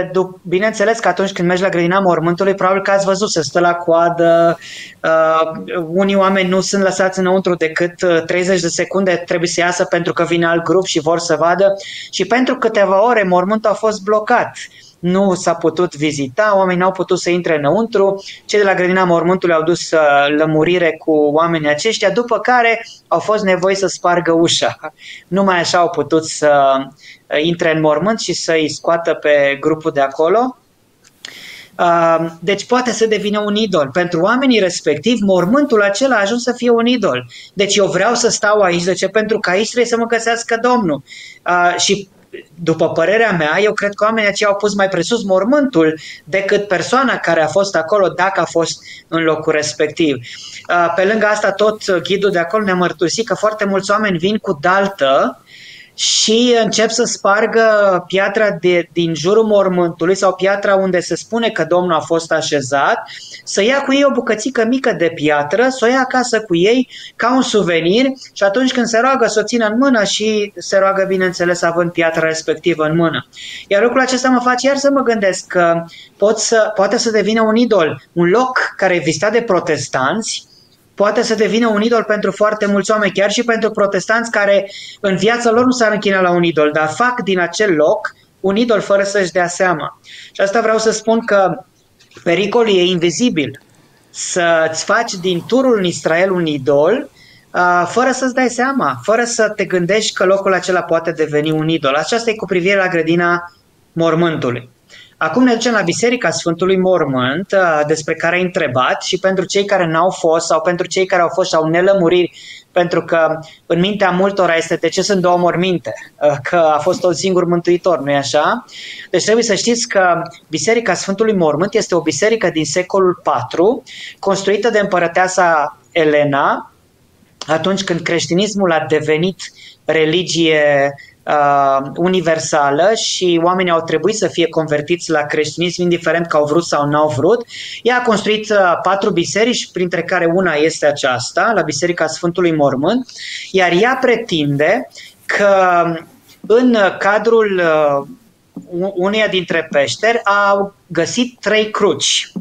B: bineînțeles că atunci când mergi la grădina mormântului, probabil că ați văzut, să stă la coadă, uh, unii oameni nu sunt lăsați înăuntru decât 30 uh, de secunde, trebuie să iasă pentru că vine alt grup și vor să vadă și pentru câteva ore mormântul a fost blocat. Uh, nu s-a putut vizita, oamenii n-au putut să intre înăuntru, cei de la grădina mormântului au dus uh, lămurire cu oamenii aceștia, după care au fost nevoi să spargă ușa. [laughs] Numai așa au putut să uh, intre în mormânt și să-i scoată pe grupul de acolo. Uh, deci poate să devină un idol. Pentru oamenii respectiv, mormântul acela a ajuns să fie un idol. Deci eu vreau să stau aici, de ce? Pentru că aici trebuie să mă găsească Domnul. Și după părerea mea, eu cred că oamenii aceia au pus mai presus mormântul decât persoana care a fost acolo dacă a fost în locul respectiv. Pe lângă asta, tot ghidul de acolo ne-a mărturisit că foarte mulți oameni vin cu daltă și încep să spargă piatra de, din jurul mormântului sau piatra unde se spune că Domnul a fost așezat, să ia cu ei o bucățică mică de piatră, să o ia acasă cu ei ca un suvenir și atunci când se roagă să o țină în mână și se roagă, bineînțeles, având piatra respectivă în mână. Iar lucrul acesta mă face iar să mă gândesc că pot să, poate să devină un idol, un loc care e vizitat de protestanți, poate să devină un idol pentru foarte mulți oameni, chiar și pentru protestanți care în viața lor nu s-ar închina la un idol, dar fac din acel loc un idol fără să-și dea seama. Și asta vreau să spun că pericolul e invizibil. Să-ți faci din turul în Israel un idol uh, fără să-ți dai seama, fără să te gândești că locul acela poate deveni un idol. Aceasta e cu privire la grădina mormântului. Acum ne ducem la Biserica Sfântului Mormânt, uh, despre care ai întrebat și pentru cei care n-au fost sau pentru cei care au fost și au nelămuriri, pentru că în mintea multora este de ce sunt două morminte, uh, că a fost un singur mântuitor, nu-i așa? Deci trebuie să știți că Biserica Sfântului Mormânt este o biserică din secolul IV, construită de împărăteasa Elena, atunci când creștinismul a devenit religie uh, universală și oamenii au trebuit să fie convertiți la creștinism, indiferent că au vrut sau nu au vrut. Ea a construit uh, patru biserici, printre care una este aceasta, la Biserica Sfântului Mormânt, iar ea pretinde că în cadrul uh, uneia dintre peșteri au găsit trei cruci.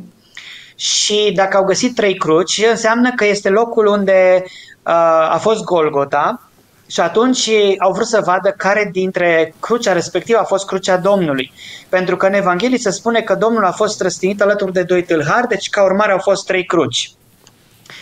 B: Și dacă au găsit trei cruci, înseamnă că este locul unde uh, a fost Golgota, și atunci au vrut să vadă care dintre crucea respectivă a fost crucea Domnului. Pentru că în Evanghelie se spune că Domnul a fost răstinit alături de doi tâlhari, deci ca urmare au fost trei cruci.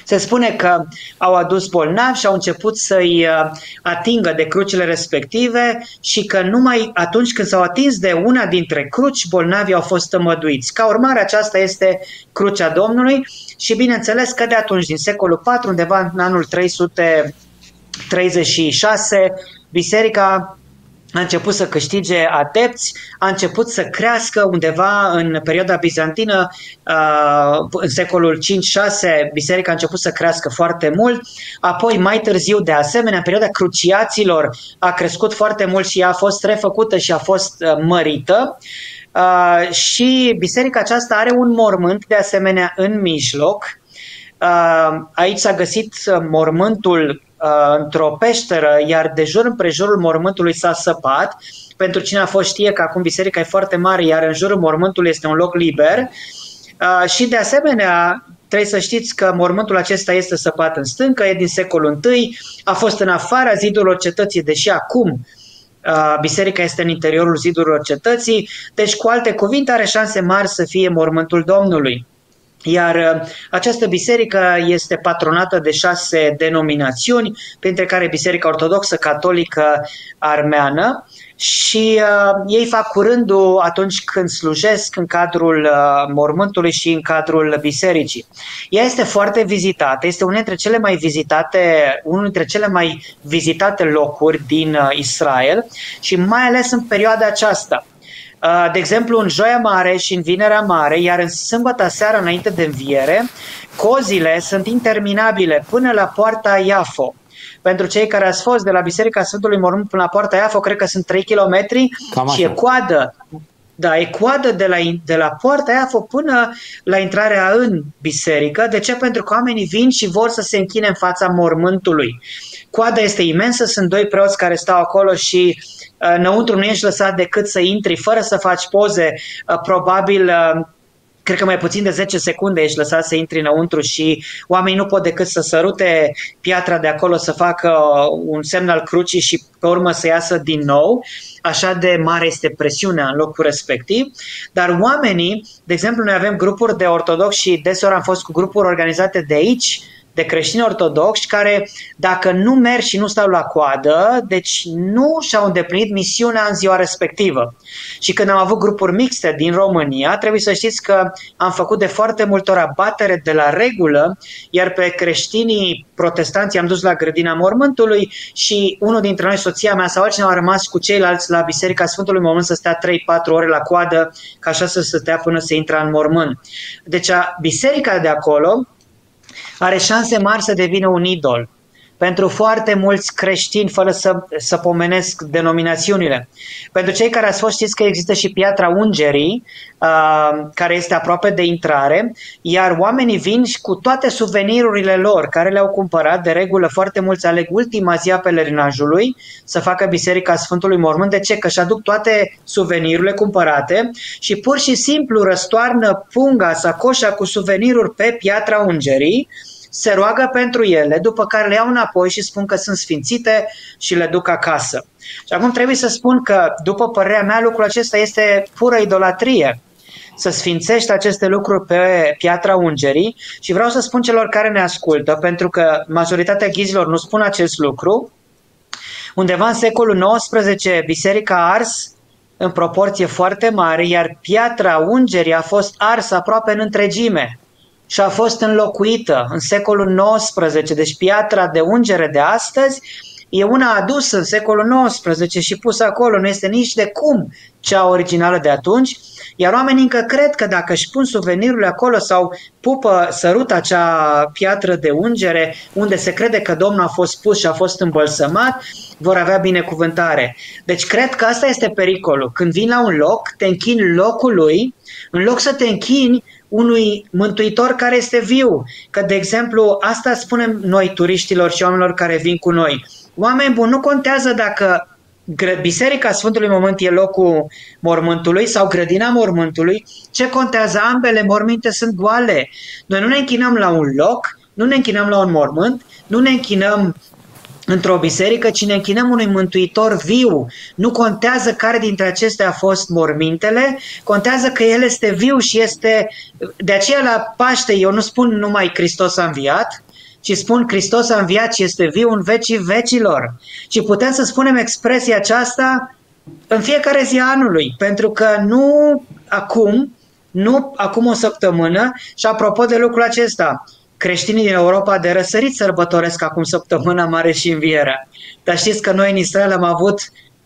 B: Se spune că au adus bolnavi și au început să-i uh, atingă de crucile respective și că numai atunci când s-au atins de una dintre cruci, bolnavii au fost tămăduiți. Ca urmare, aceasta este crucea Domnului și bineînțeles că de atunci, din secolul IV, undeva în anul 300 36, biserica a început să câștige adepți, a început să crească undeva în perioada bizantină, în secolul 5-6, biserica a început să crească foarte mult, apoi mai târziu, de asemenea, în perioada cruciaților a crescut foarte mult și a fost refăcută și a fost mărită. și biserica aceasta are un mormânt de asemenea în mijloc. aici s-a găsit mormântul uh, într-o peșteră, iar de jur împrejurul mormântului s-a săpat. Pentru cine a fost știe că acum biserica e foarte mare, iar în jurul mormântului este un loc liber. Uh, și de asemenea, trebuie să știți că mormântul acesta este săpat în stâncă, e din secolul I, a fost în afara zidurilor cetății, deși acum uh, biserica este în interiorul zidurilor cetății, deci cu alte cuvinte are șanse mari să fie mormântul Domnului. Iar uh, această biserică este patronată de șase denominațiuni, printre care Biserica Ortodoxă, Catolică, Armeană și uh, ei fac curândul atunci când slujesc în cadrul uh, mormântului și în cadrul bisericii. Ea este foarte vizitată, este unul dintre cele mai vizitate, unul dintre cele mai vizitate locuri din uh, Israel și mai ales în perioada aceasta. Uh, de exemplu, în Joia Mare și în Vinerea Mare, iar în sâmbătă seara înainte de înviere, cozile sunt interminabile până la poarta Iafo. Pentru cei care ați fost de la Biserica Sfântului Mormânt până la poarta Iafo, cred că sunt 3 km și e coadă. Da, e coadă de la, de la poarta Iafo până la intrarea în biserică. De ce? Pentru că oamenii vin și vor să se închine în fața mormântului. Coada este imensă, sunt doi preoți care stau acolo și uh, înăuntru nu ești lăsat decât să intri fără să faci poze, uh, probabil uh, cred că mai puțin de 10 secunde ești lăsat să intri înăuntru și oamenii nu pot decât să sărute piatra de acolo, să facă uh, un semn al crucii și pe urmă să iasă din nou. Așa de mare este presiunea în locul respectiv. Dar oamenii, de exemplu, noi avem grupuri de ortodoxi și deseori am fost cu grupuri organizate de aici, de creștini ortodoxi care, dacă nu merg și nu stau la coadă, deci nu și-au îndeplinit misiunea în ziua respectivă. Și când am avut grupuri mixte din România, trebuie să știți că am făcut de foarte multe ori abatere de la regulă, iar pe creștinii protestanți am dus la grădina mormântului și unul dintre noi, soția mea sau altcineva, a rămas cu ceilalți la Biserica Sfântului Mormânt să stea 3-4 ore la coadă, ca așa să stătea până să intre în mormânt. Deci biserica de acolo are șanse mari să devină un idol pentru foarte mulți creștini, fără să, să pomenesc denominațiunile. Pentru cei care ați fost știți că există și piatra Ungerii, uh, care este aproape de intrare, iar oamenii vin și cu toate suvenirurile lor, care le-au cumpărat, de regulă foarte mulți aleg ultima zi a pelerinajului să facă Biserica Sfântului Mormânt. De ce? Că și aduc toate suvenirurile cumpărate și pur și simplu răstoarnă punga, sacoșa cu suveniruri pe piatra Ungerii, se roagă pentru ele, după care le iau înapoi și spun că sunt sfințite și le duc acasă. Și acum trebuie să spun că, după părerea mea, lucrul acesta este pură idolatrie să sfințești aceste lucruri pe piatra ungerii și vreau să spun celor care ne ascultă, pentru că majoritatea ghizilor nu spun acest lucru, undeva în secolul XIX biserica a ars în proporție foarte mare, iar piatra ungerii a fost arsă aproape în întregime și a fost înlocuită în secolul XIX, deci piatra de ungere de astăzi e una adusă în secolul XIX și pusă acolo, nu este nici de cum cea originală de atunci, iar oamenii încă cred că dacă își pun suvenirurile acolo sau pupă, sărută acea piatră de ungere unde se crede că Domnul a fost pus și a fost îmbălsămat, vor avea binecuvântare. Deci cred că asta este pericolul. Când vin la un loc, te închini locului, în loc să te închini unui mântuitor care este viu. Că, de exemplu, asta spunem noi turiștilor și oamenilor care vin cu noi. Oameni buni, nu contează dacă Biserica Sfântului Mormânt e locul mormântului sau grădina mormântului, ce contează? Ambele morminte sunt goale. Noi nu ne închinăm la un loc, nu ne închinăm la un mormânt, nu ne închinăm într-o biserică, ci ne închinăm unui mântuitor viu. Nu contează care dintre acestea a fost mormintele, contează că el este viu și este... De aceea la Paște eu nu spun numai Hristos a înviat, ci spun Hristos a înviat și este viu în vecii vecilor. Și putem să spunem expresia aceasta în fiecare zi a anului, pentru că nu acum, nu acum o săptămână, și apropo de lucrul acesta, creștinii din Europa de răsărit sărbătoresc acum săptămâna mare și învierea. Dar știți că noi în Israel am avut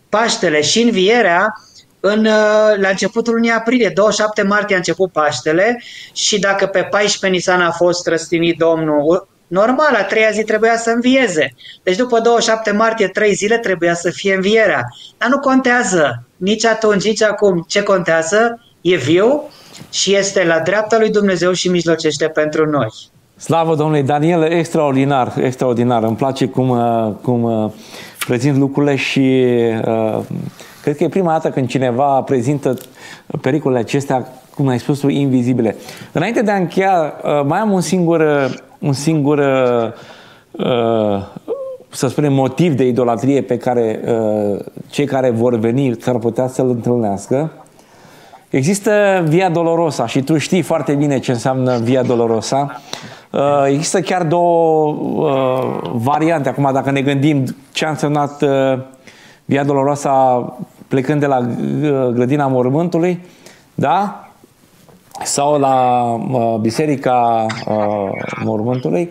B: Paștele și învierea în, uh, la începutul lunii aprilie, 27 martie a început Paștele și dacă pe 14 Nisan a fost răstinit Domnul, normal, a treia zi trebuia să învieze. Deci după 27 martie, trei zile trebuia să fie învierea. Dar nu contează nici atunci, nici acum. Ce contează? E viu și este la dreapta lui Dumnezeu și mijlocește pentru noi.
A: Slavă Domnului Daniel, extraordinar, extraordinar. Îmi place cum, uh, cum uh, prezint lucrurile și uh, cred că e prima dată când cineva prezintă pericolele acestea, cum ai spus tu, invizibile. Înainte de a încheia, uh, mai am un singur, uh, un singur uh, să spunem, motiv de idolatrie pe care uh, cei care vor veni s-ar putea să-l întâlnească. Există Via Dolorosa și tu știi foarte bine ce înseamnă Via Dolorosa. Uh, există chiar două uh, variante. Acum, dacă ne gândim ce a însemnat uh, Via Dolorosa plecând de la grădina mormântului, da? Sau la biserica mormântului,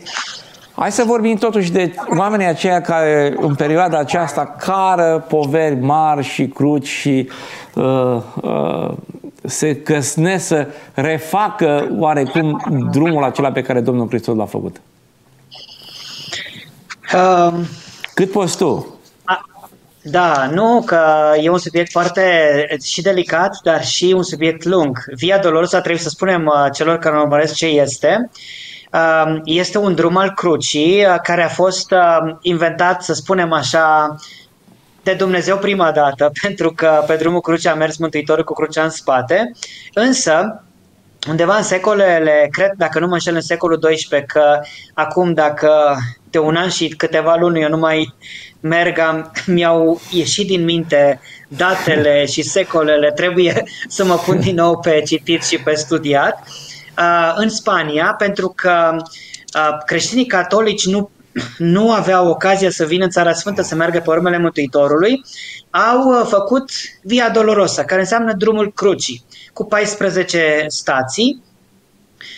A: Hai să vorbim totuși de oamenii aceia care în perioada aceasta cară poveri mari și cruci și uh, uh, se căsne să refacă oarecum drumul acela pe care Domnul Hristos l-a făcut? Um, Cât poți tu?
B: Da, nu, că e un subiect foarte și delicat, dar și un subiect lung. Via Dolorosa trebuie să spunem uh, celor care urmăresc ce este. Um, este un drum al crucii uh, care a fost uh, inventat, să spunem așa, de Dumnezeu prima dată, [laughs] pentru că pe drumul crucii a mers Mântuitorul cu crucea în spate, însă undeva în secolele, cred, dacă nu mă înșel, în secolul XII, că acum dacă de un an și câteva luni eu nu mai merg, am, [laughs] mi-au ieșit din minte datele [laughs] și secolele, trebuie să mă pun din nou pe citit și pe studiat, uh, în Spania, pentru că uh, creștinii catolici nu nu aveau ocazia să vină în Țara Sfântă să meargă pe urmele Mântuitorului, au uh, făcut Via Dolorosa, care înseamnă drumul crucii, cu 14 stații.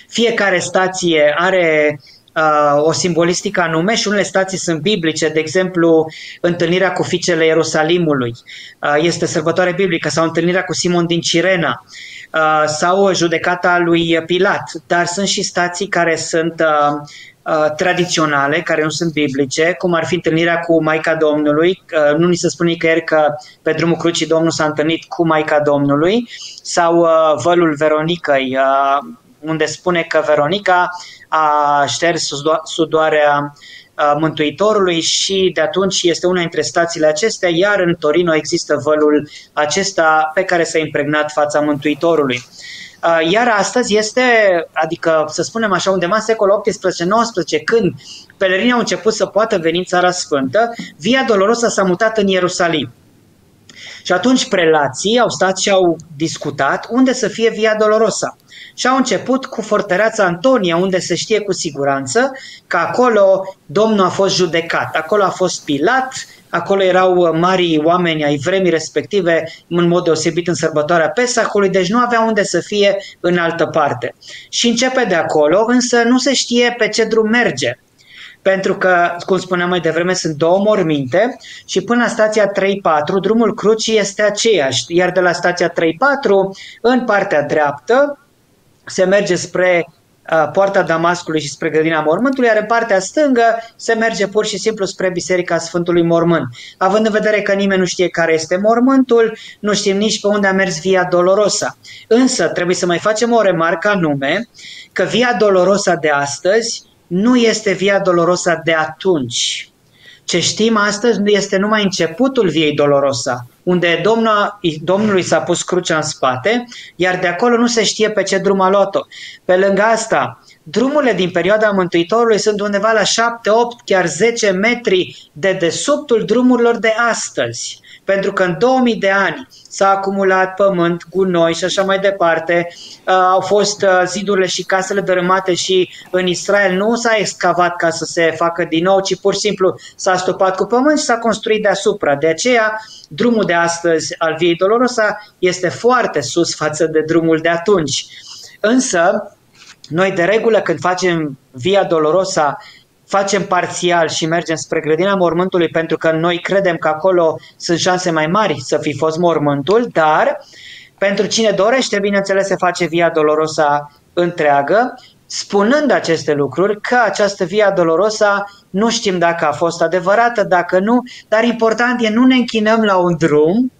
B: Fiecare stație are uh, o simbolistică anume și unele stații sunt biblice, de exemplu, întâlnirea cu fiicele Ierusalimului uh, este sărbătoare biblică sau întâlnirea cu Simon din Cirena uh, sau judecata lui Pilat, dar sunt și stații care sunt uh, Uh, tradiționale, care nu sunt biblice, cum ar fi întâlnirea cu Maica Domnului. Uh, nu ni se spune nicăieri că pe drumul crucii Domnul s-a întâlnit cu Maica Domnului, sau uh, vălul Veronicăi, uh, unde spune că Veronica a șters sudoarea uh, Mântuitorului și de atunci este una dintre stațiile acestea, iar în Torino există vălul acesta pe care s-a impregnat fața Mântuitorului. Uh, iar astăzi este, adică să spunem așa, undeva în secolul 18-19, când pelerinii au început să poată veni în Țara Sfântă, Via Dolorosa s-a mutat în Ierusalim. Și atunci prelații au stat și au discutat unde să fie Via Dolorosa. Și au început cu fortăreața Antonia, unde se știe cu siguranță că acolo Domnul a fost judecat. Acolo a fost Pilat, Acolo erau uh, mari oameni ai vremii respective, în mod deosebit în sărbătoarea Pesachului, deci nu avea unde să fie în altă parte. Și începe de acolo, însă nu se știe pe ce drum merge pentru că, cum spuneam mai devreme, sunt două morminte și până la stația 3-4 drumul crucii este aceeași, iar de la stația 3-4 în partea dreaptă se merge spre poarta Damascului și spre grădina mormântului, iar în partea stângă se merge pur și simplu spre Biserica Sfântului Mormânt. Având în vedere că nimeni nu știe care este mormântul, nu știm nici pe unde a mers Via Dolorosa. Însă trebuie să mai facem o remarcă anume că Via Dolorosa de astăzi nu este Via Dolorosa de atunci. Ce știm astăzi este numai începutul viei Dolorosa, unde Domnul, Domnului s-a pus crucea în spate, iar de acolo nu se știe pe ce drum a luat-o. Pe lângă asta, drumurile din perioada Mântuitorului sunt undeva la 7, 8, chiar 10 metri de desubtul drumurilor de astăzi. Pentru că în 2000 de ani s-a acumulat pământ, gunoi și așa mai departe. Uh, au fost uh, zidurile și casele dărâmate și în Israel nu s-a excavat ca să se facă din nou, ci pur și simplu s-a stopat cu pământ și s-a construit deasupra. De aceea, drumul de astăzi al Viei Dolorosa este foarte sus față de drumul de atunci. Însă, noi de regulă când facem Via Dolorosa facem parțial și mergem spre grădina mormântului pentru că noi credem că acolo sunt șanse mai mari să fi fost mormântul, dar pentru cine dorește, bineînțeles, se face Via Dolorosa întreagă, spunând aceste lucruri că această Via Dolorosa nu știm dacă a fost adevărată, dacă nu, dar important e nu ne închinăm la un drum,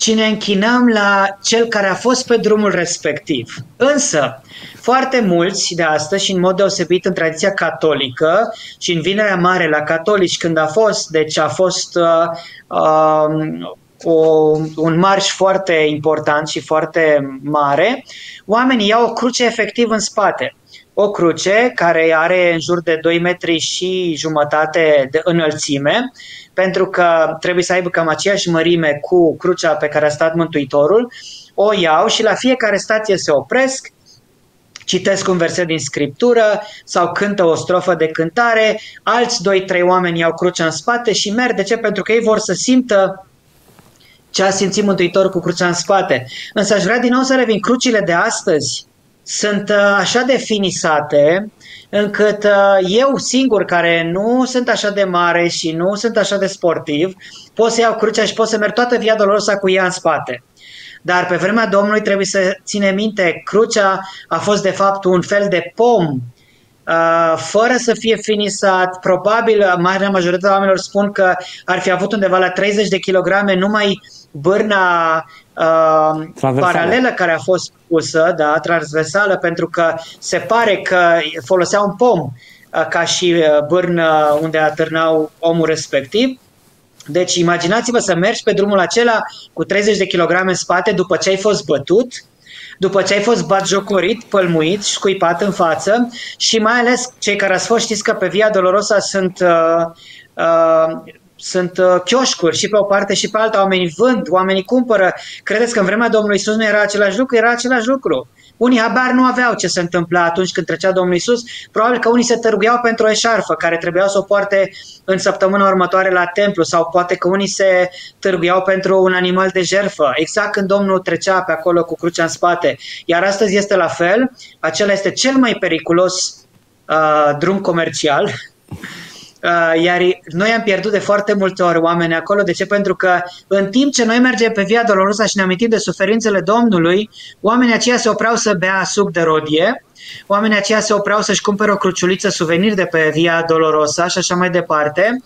B: ci ne închinăm la cel care a fost pe drumul respectiv. Însă, foarte mulți de astăzi și în mod deosebit în tradiția catolică și în Vinerea Mare la catolici când a fost, deci a fost uh, uh, o, un marș foarte important și foarte mare, oamenii iau o cruce efectiv în spate. O cruce care are în jur de 2 metri și jumătate de înălțime, pentru că trebuie să aibă cam aceeași mărime cu crucea pe care a stat Mântuitorul, o iau și la fiecare stație se opresc, citesc un verset din scriptură sau cântă o strofă de cântare, alți doi, trei oameni iau crucea în spate și merg. De ce? Pentru că ei vor să simtă ce a simțit Mântuitorul cu crucea în spate. Însă aș vrea din nou să revin, crucile de astăzi sunt uh, așa de finisate încât uh, eu singur, care nu sunt așa de mare și nu sunt așa de sportiv, pot să iau crucea și pot să merg toată via dolorosa cu ea în spate. Dar pe vremea Domnului trebuie să ține minte, crucea a fost de fapt un fel de pom uh, fără să fie finisat, probabil marea majoritatea oamenilor spun că ar fi avut undeva la 30 de kilograme numai bârna uh, paralelă care a fost pusă, da, transversală, pentru că se pare că folosea un pom uh, ca și uh, bârnă unde atârnau omul respectiv. Deci imaginați-vă să mergi pe drumul acela cu 30 de kg în spate după ce ai fost bătut, după ce ai fost batjocorit, pălmuit, scuipat în față și mai ales cei care ați fost știți că pe Via Dolorosa sunt uh, uh, sunt uh, chioșcuri și pe o parte și pe alta, oamenii vând, oamenii cumpără. Credeți că în vremea Domnului Isus nu era același lucru? Era același lucru. Unii habar nu aveau ce se întâmpla atunci când trecea Domnul Isus. Probabil că unii se târguiau pentru o eșarfă care trebuia să o poarte în săptămâna următoare la templu sau poate că unii se târguiau pentru un animal de jerfă, exact când Domnul trecea pe acolo cu crucea în spate. Iar astăzi este la fel, acela este cel mai periculos uh, drum comercial Uh, iar noi am pierdut de foarte multe ori oameni acolo. De ce? Pentru că în timp ce noi mergem pe Via Dolorosa și ne amintim de suferințele Domnului, oamenii aceia se opreau să bea suc de rodie, oamenii aceia se opreau să-și cumpere o cruciuliță suvenir de pe Via Dolorosa și așa mai departe.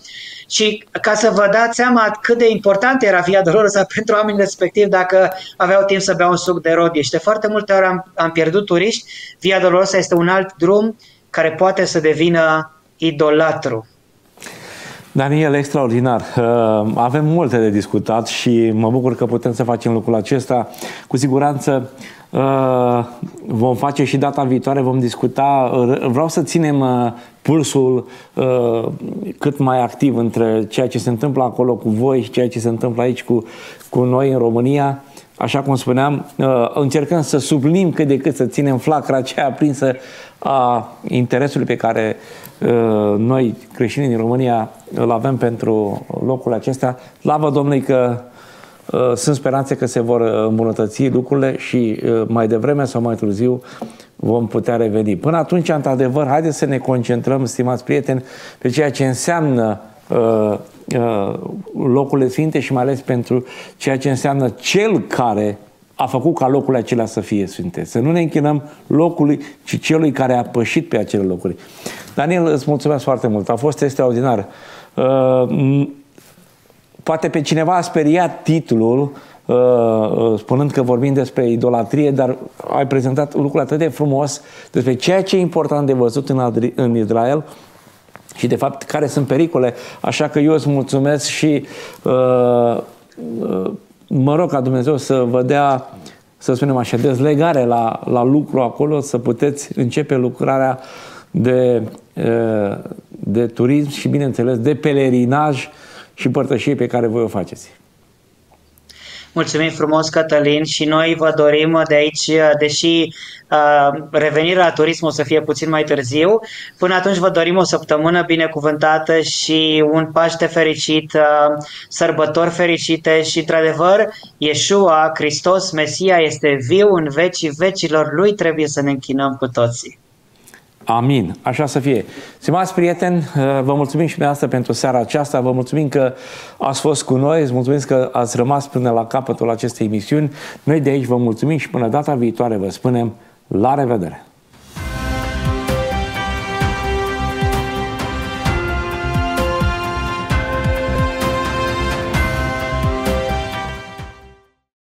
B: Și ca să vă dați seama cât de important era Via Dolorosa [laughs] pentru oamenii respectiv dacă aveau timp să bea un suc de rodie. Și de foarte multe ori am, am pierdut turiști. Via Dolorosa este un alt drum care poate să devină idolatru.
A: Daniel, extraordinar. Uh, avem multe de discutat și mă bucur că putem să facem lucrul acesta. Cu siguranță uh, vom face și data viitoare, vom discuta. Vreau să ținem uh, pulsul cât mai activ între ceea ce se întâmplă acolo cu voi și ceea ce se întâmplă aici cu, cu noi în România. Așa cum spuneam, încercăm să sublim cât de cât să ținem flacra aceea aprinsă a interesului pe care uh, noi, creștinii din România, îl avem pentru locul acesta. Lavă Domnului că uh, sunt speranțe că se vor îmbunătăți lucrurile și uh, mai devreme sau mai târziu vom putea reveni. Până atunci, într-adevăr, haideți să ne concentrăm, stimați prieteni, pe ceea ce înseamnă uh, uh, locurile sfinte și mai ales pentru ceea ce înseamnă cel care a făcut ca locurile acelea să fie sfinte. Să nu ne închinăm locului, ci celui care a pășit pe acele locuri. Daniel, îți mulțumesc foarte mult. A fost extraordinar. Uh, poate pe cineva a speriat titlul uh, uh, spunând că vorbim despre idolatrie, dar ai prezentat lucrul atât de frumos despre ceea ce e important de văzut în, în Israel și de fapt care sunt pericole, așa că eu îți mulțumesc și uh, uh, mă rog ca Dumnezeu să vă dea, să spunem așa, dezlegare la, la lucru acolo, să puteți începe lucrarea de, uh, de turism și, bineînțeles, de pelerinaj și părtășie pe care voi o faceți.
B: Mulțumim frumos, Cătălin, și noi vă dorim de aici, deși uh, revenirea la turism o să fie puțin mai târziu, până atunci vă dorim o săptămână binecuvântată și un Paște fericit, uh, sărbători fericite și, într-adevăr, Iesua, Hristos, Mesia, este viu în vecii vecilor, lui trebuie să ne închinăm cu toții.
A: Amin. Așa să fie. Stimați prieteni, vă mulțumim și pe asta pentru seara aceasta. Vă mulțumim că ați fost cu noi. Îți mulțumim că ați rămas până la capătul acestei emisiuni. Noi de aici vă mulțumim și până data viitoare vă spunem la revedere!